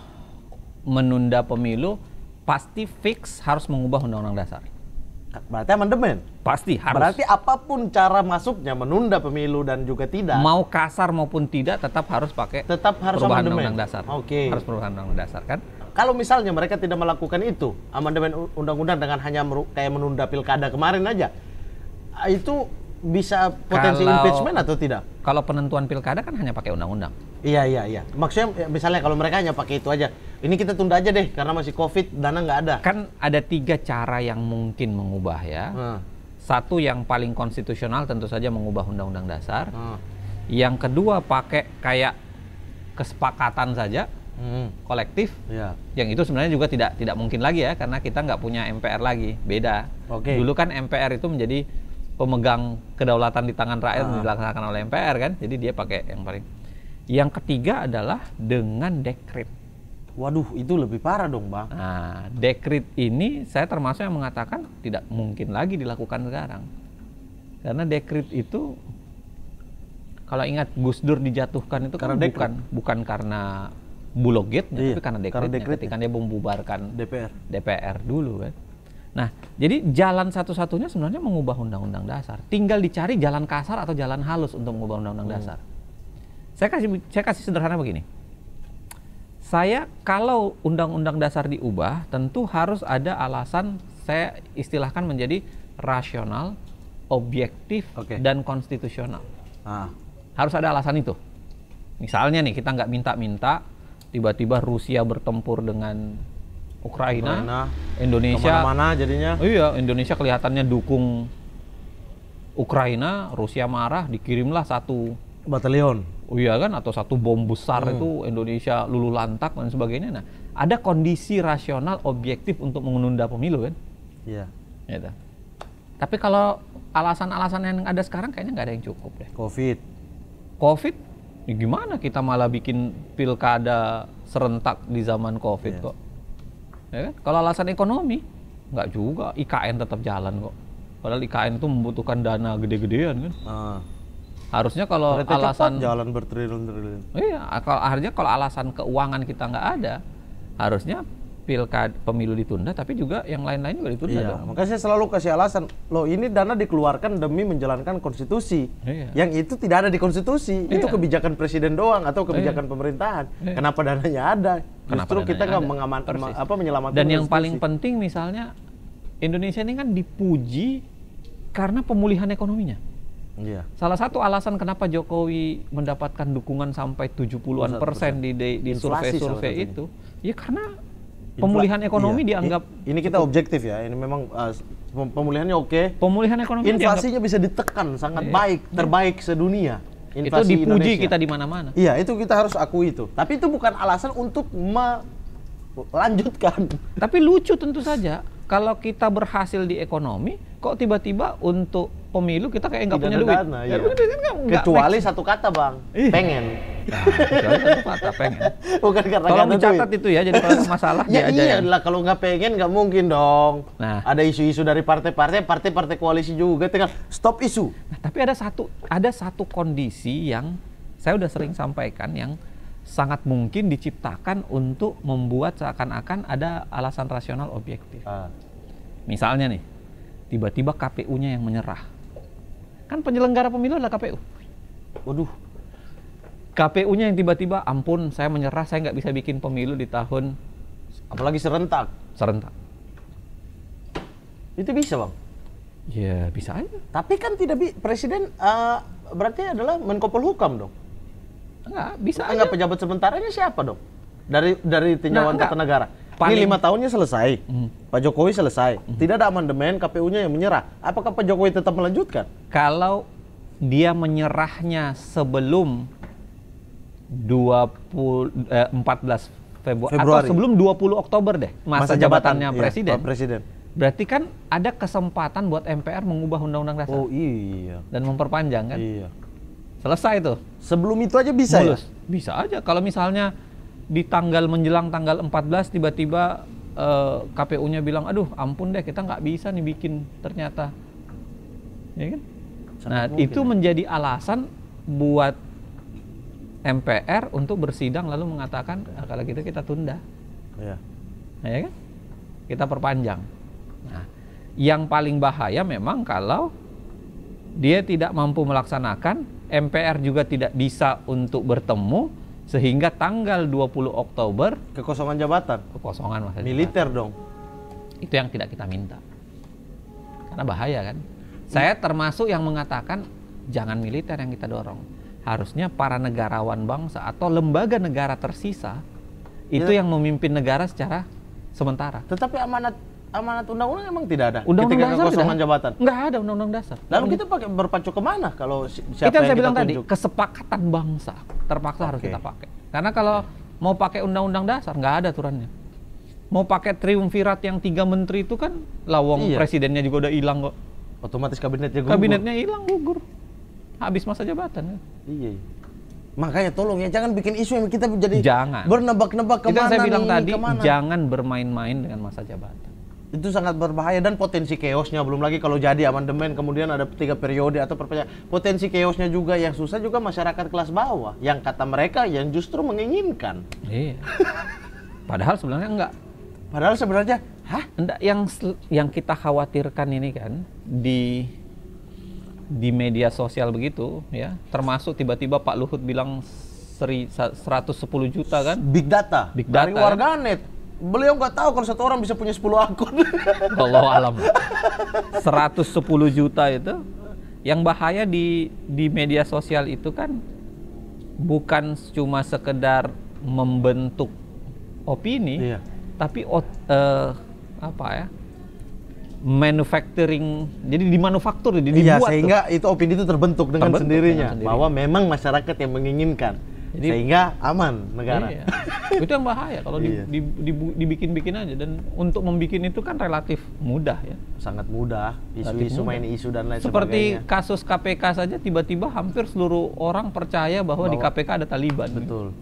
menunda pemilu pasti fix harus mengubah undang-undang dasar. Berarti amandemen. Pasti harus. Berarti apa pun cara masuknya menunda pemilu dan juga tidak, mau kasar maupun tidak tetap harus pakai tetap harus perubahan amandemen. undang-undang dasar. Oke. Harus perubahan undang-undang dasar kan? Kalau misalnya mereka tidak melakukan itu, amandemen undang-undang dengan hanya meru- kayak menunda pilkada kemarin aja, itu bisa potensi Kalau- impeachment atau tidak? Kalau penentuan pilkada kan hanya pakai undang-undang. Iya iya iya. Maksudnya ya, misalnya kalau mereka hanya pakai itu aja, ini kita tunda aja deh karena masih covid, dana nggak ada. Kan ada tiga cara yang mungkin mengubah ya. Nah, Satu yang paling konstitusional tentu saja mengubah undang-undang dasar. nah. Yang kedua pakai kayak kesepakatan saja Hmm, kolektif. iya. Yang itu sebenarnya juga tidak tidak mungkin lagi ya karena kita nggak punya MPR lagi. Beda. Oke. Dulu kan MPR itu menjadi pemegang kedaulatan di tangan rakyat Ah. dilaksanakan oleh MPR kan. Jadi dia pakai yang paling. Yang ketiga adalah dengan dekret. Waduh, itu lebih parah dong, Bang. Nah, dekret ini saya termasuk yang mengatakan tidak mungkin lagi dilakukan sekarang. Karena dekret itu kalau ingat Gus Dur dijatuhkan itu kan Karena dekret. bukan bukan karena bulog gate Iya, tapi karena karena dekretnya dekretnya. ketika dia membubarkan DPR. DPR dulu kan. Nah, jadi jalan satu-satunya sebenarnya mengubah undang-undang dasar. Tinggal dicari jalan kasar atau jalan halus untuk mengubah undang-undang dasar. Saya kasih saya kasih sederhana begini. Saya kalau undang-undang dasar diubah, tentu harus ada alasan saya istilahkan menjadi rasional, objektif, Oke. dan konstitusional. Ah, Harus ada alasan itu. Misalnya nih, kita nggak minta-minta, tiba-tiba Rusia bertempur dengan Ukraina, Ukraina, Indonesia, ke mana-mana jadinya. Oh iya, Indonesia kelihatannya dukung Ukraina, Rusia marah, dikirimlah satu, Batalion. oh iya kan, atau satu bom besar Hmm. itu Indonesia lulu lantak dan sebagainya. Nah, ada kondisi rasional objektif untuk menunda pemilu kan? Iya. Gitu. Tapi kalau alasan-alasan yang ada sekarang kayaknya nggak ada yang cukup deh. Covid. Covid, ya gimana kita malah bikin pilkada serentak di zaman Covid Iya. kok? Ya kan? Kalau alasan ekonomi, Nggak juga, IKN tetap jalan kok. Padahal IKN itu membutuhkan dana gede-gedean kan. Ah. Harusnya kalau Kereta alasan jalan bertriliun-triliun. Iya, kalau harusnya kalau alasan keuangan kita nggak ada, harusnya pilkad pemilu ditunda, tapi juga yang lain-lain juga ditunda Iya, dong. makanya saya selalu kasih alasan, loh ini dana dikeluarkan demi menjalankan konstitusi. Iya. Yang itu tidak ada di konstitusi, itu Iya. kebijakan presiden doang atau kebijakan pemerintahan. Iya. Kenapa dananya ada? Kenapa Justru kita dananya nggak ada? mengaman Persis. apa menyelamatkan Dan yang paling penting misalnya Indonesia ini kan dipuji karena pemulihan ekonominya. Iya. Salah satu alasan kenapa Jokowi mendapatkan dukungan sampai 70-an persen di di, survei-survei itu, ya karena pemulihan ekonomi Iya. dianggap ini kita objektif ya. Ini memang uh, pem- pemulihannya oke. pemulihan ekonomi dianggap Inflasinya bisa ditekan sangat Iya. baik, terbaik sedunia. itu Inflasi dipuji Indonesia. kita di mana-mana. Iya, itu kita harus akui itu. Tapi itu bukan alasan untuk melanjutkan. Tapi lucu tentu saja kalau kita berhasil di ekonomi, kok tiba-tiba untuk pemilu kita kayak nggak punya duit. dana, Ya, iya. kan Kecuali make satu kata, Bang. Iya. Pengen. Nah, kecuali satu kata pengen. Bukan karena Tolong ada dicatat duit. itu ya, jadi kalau masalah ya dia aja iya yang- lah kalau nggak pengen nggak mungkin dong. Nah. Ada isu-isu dari partai-partai, partai-partai koalisi juga tinggal stop isu. Nah, tapi ada satu ada satu kondisi yang saya udah sering sampaikan yang sangat mungkin diciptakan untuk membuat seakan-akan ada alasan rasional objektif. Ah, Misalnya nih, tiba-tiba KPU-nya yang menyerah. Kan penyelenggara pemilu adalah KPU. waduh, KPU-nya yang tiba-tiba, ampun saya menyerah, saya nggak bisa bikin pemilu di tahun apalagi serentak. serentak. Itu bisa, Bang. Ya bisa aja. Tapi kan tidak bi presiden eh, berarti adalah Menko Polhukam dong. Enggak, bisa aja. Enggak pejabat sementaranya siapa dong? Dari dari tinjauan Nah, negara. Paling- Ini lima tahunnya selesai. Hmm. Pak Jokowi selesai. Tidak ada amandemen, KPU-nya yang menyerah. Apakah Pak Jokowi tetap melanjutkan? Kalau dia menyerahnya sebelum 20 eh, 14 Februari, Februari. atau sebelum 20 Oktober deh masa, jabatannya iya, presiden. Pak presiden. Berarti kan ada kesempatan buat MPR mengubah undang-undang dasar Oh iya. dan memperpanjang kan. Iya. Selesai tuh. Sebelum itu aja bisa mulus. ya? Bisa aja kalau misalnya di tanggal menjelang tanggal 14 tiba-tiba eh, KPU-nya bilang, aduh ampun deh kita nggak bisa nih bikin ternyata, ya kan? Sangat nah mungkin itu ya. menjadi alasan buat MPR untuk bersidang lalu mengatakan "Ah, kalau gitu kita tunda, Iya. Nah, ya kan? Kita perpanjang. Nah, yang paling bahaya memang kalau dia tidak mampu melaksanakan, MPR juga tidak bisa untuk bertemu sehingga tanggal 20 Oktober Kekosongan jabatan. kekosongan masa jabatan. Militer dong. Itu yang tidak kita minta. Karena bahaya kan. Saya termasuk yang mengatakan jangan militer yang kita dorong. Harusnya para negarawan bangsa atau lembaga negara tersisa itu Ya. yang memimpin negara secara sementara. Tetapi amanat amanat undang-undang emang tidak ada. Undang-undang Ketika dasar kekosongan tidak- jabatan. Nggak ada undang-undang dasar. Lalu kita pakai berpacu ke mana kalau si- itu siapa yang saya kita bilang tadi tunjuk? kesepakatan bangsa terpaksa harus Oke. kita pakai. Karena kalau mau pakai undang-undang dasar nggak ada aturannya. Mau pakai triumvirat yang tiga menteri itu kan lawang Iya. presidennya juga udah hilang kok. Otomatis kabinetnya gugur. Kabinetnya hilang gugur. Habis masa jabatan. kan. Iya. iya. Makanya tolong ya jangan bikin isu yang kita jadi Jangan. bernebak-nebak Itu yang ke mana saya bilang nih, tadi ke mana. jangan bermain-main dengan masa jabatan. Itu sangat berbahaya dan potensi chaosnya belum lagi kalau jadi amandemen kemudian ada tiga periode atau perpanjangan. Potensi chaosnya juga yang susah juga masyarakat kelas bawah yang kata mereka yang justru menginginkan. Iya. Padahal sebenarnya enggak. Padahal sebenarnya, hah? Enggak yang yang kita khawatirkan ini kan di di media sosial begitu ya, termasuk tiba-tiba Pak Luhut bilang seri, sa- 110 juta kan. Big data. Big Dari data, ya. warganet. Beliau nggak tahu kalau satu orang bisa punya 10 akun. Allah alam. 110 juta itu yang bahaya di di media sosial itu kan bukan cuma sekedar membentuk opini, Iya. tapi ot- eh, apa ya? manufacturing jadi dimanufaktur di- Iya, dibuat tuh. sehingga itu opini itu terbentuk dengan Terbentuk sendirinya dengan sendirinya. bahwa memang masyarakat yang menginginkan. Jadi- sehingga aman negara. Iya. itu yang bahaya kalau di- Iya. di- dibu- dibikin-bikin aja dan untuk membikin itu kan relatif mudah ya. Sangat mudah isu-isu main isu dan lain Seperti sebagainya. kasus KPK saja tiba-tiba hampir seluruh orang percaya bahwa, di Bahwa- KPK ada Taliban. Betul.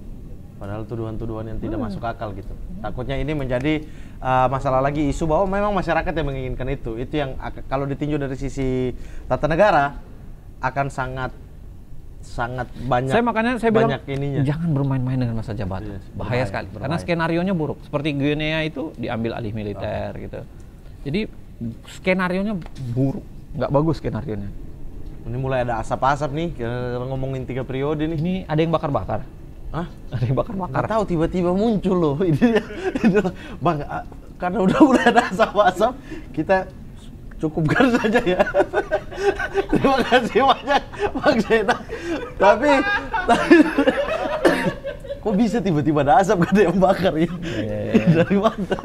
Padahal tuduhan-tuduhan yang tidak masuk akal gitu. Takutnya ini menjadi uh, masalah lagi isu bahwa memang masyarakat yang menginginkan itu. Itu yang kalau ditinjau dari sisi tata negara akan sangat sangat banyak saya makanya saya bilang banyak ininya. jangan bermain-main dengan masa jabatan. Yes, bahaya berbahaya, sekali. Karena berbahaya. skenario-nya buruk. Seperti Guinea itu diambil alih militer gitu. Jadi skenario-nya buruk. Nggak bagus skenario-nya. Ini mulai ada asap-asap nih ngomongin tiga periode nih. Ini ada yang bakar-bakar. Hah? Ada yang bakar-bakar. Tahu tiba-tiba muncul loh ini. Itu, Bang, karena udah mulai ada asap-asap, kita cukupkan saja ya. Terima kasih banyak Bang Zena. Tapi, tapi kok bisa tiba-tiba ada asap ada yang bakar ya? Dari mana?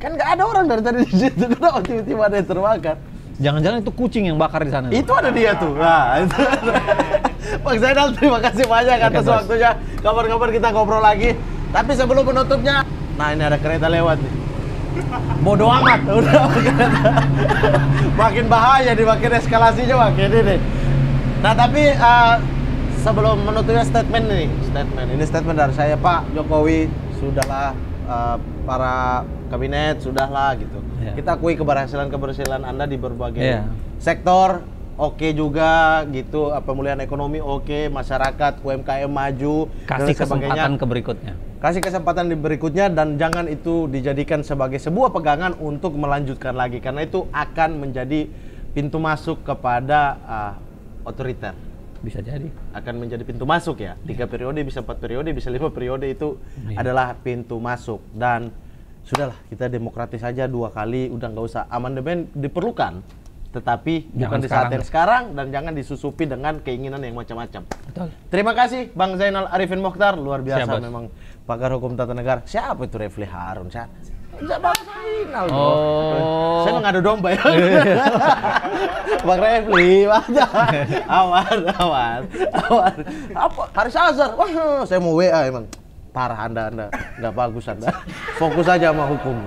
Kan nggak ada orang dari tadi di situ, kenapa tiba-tiba ada yang terbakar? Jangan-jangan itu kucing yang bakar di sana. Itu ada dia tuh. Nah, itu. Bang Zainal terima kasih banyak Oke, atas Bos. waktunya. Kabar-kabar kita ngobrol lagi. Tapi sebelum penutupnya, nah ini ada kereta lewat nih. Bodoh amat, udah makin bahaya nih, makin eskalasinya makin ini. Nah tapi eh, sebelum menutupnya statement nih, statement. Ini statement dari saya Pak Jokowi, sudahlah eh, para kabinet sudahlah gitu. Iya. Kita akui keberhasilan-keberhasilan Anda di berbagai Iya. sektor oke juga gitu, apa pemulihan ekonomi oke, masyarakat UMKM maju dan Kasih sebagainya. kesempatan ke berikutnya. Kasih kesempatan di berikutnya dan jangan itu dijadikan sebagai sebuah pegangan untuk melanjutkan lagi karena itu akan menjadi pintu masuk kepada ah, otoriter. Bisa jadi. akan menjadi pintu masuk ya. Tiga periode bisa empat periode bisa lima periode itu Iya. adalah pintu masuk. Dan sudahlah kita demokratis saja dua kali udah nggak usah amandemen diperlukan. Tetapi Jangan bukan di saat yang sekarang dan jangan disusupi dengan keinginan yang macam-macam. Betul. terima kasih Bang Zainal Arifin Mokhtar. Luar biasa Siap, memang pakar hukum tata negara siapa itu Refli Harun siapa Enggak, Bang Zainal bro. Oh. Saya mengadu domba ya. Bang Refli, mana? Aman, aman, aman. Apa? Haris Azhar. Wah, saya mau WA emang. Parah Anda, Anda. Nggak bagus Anda. Fokus aja sama hukum.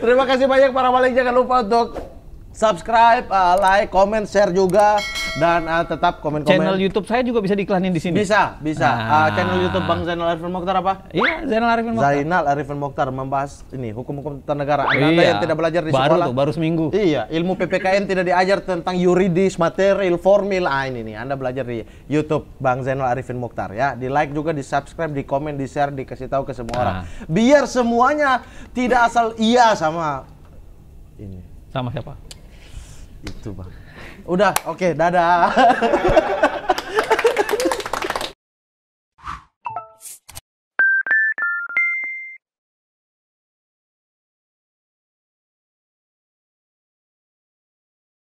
Terima kasih banyak para balik. Jangan lupa untuk subscribe, uh, like, comment, share juga dan uh, tetap komen-komen. Channel YouTube saya juga bisa diiklanin di sini. Bisa, bisa. Ah. Uh, channel YouTube Bang Zainal Arifin Mokhtar apa? Iya, Zainal Arifin Mokhtar. Zainal Arifin Mokhtar membahas ini hukum-hukum tata negara. Anda, Iya. yang tidak belajar di baru sekolah. tuh, baru seminggu. Iya, ilmu PPKN tidak diajar tentang yuridis, material, formil. Ah ini nih, Anda belajar di YouTube Bang Zainal Arifin Mokhtar ya. Di like juga, di subscribe, di komen, di share, dikasih tahu ke semua Ah. orang. Biar semuanya tidak asal iya sama ini. Sama siapa? itu bang. Udah oke okay, dadah.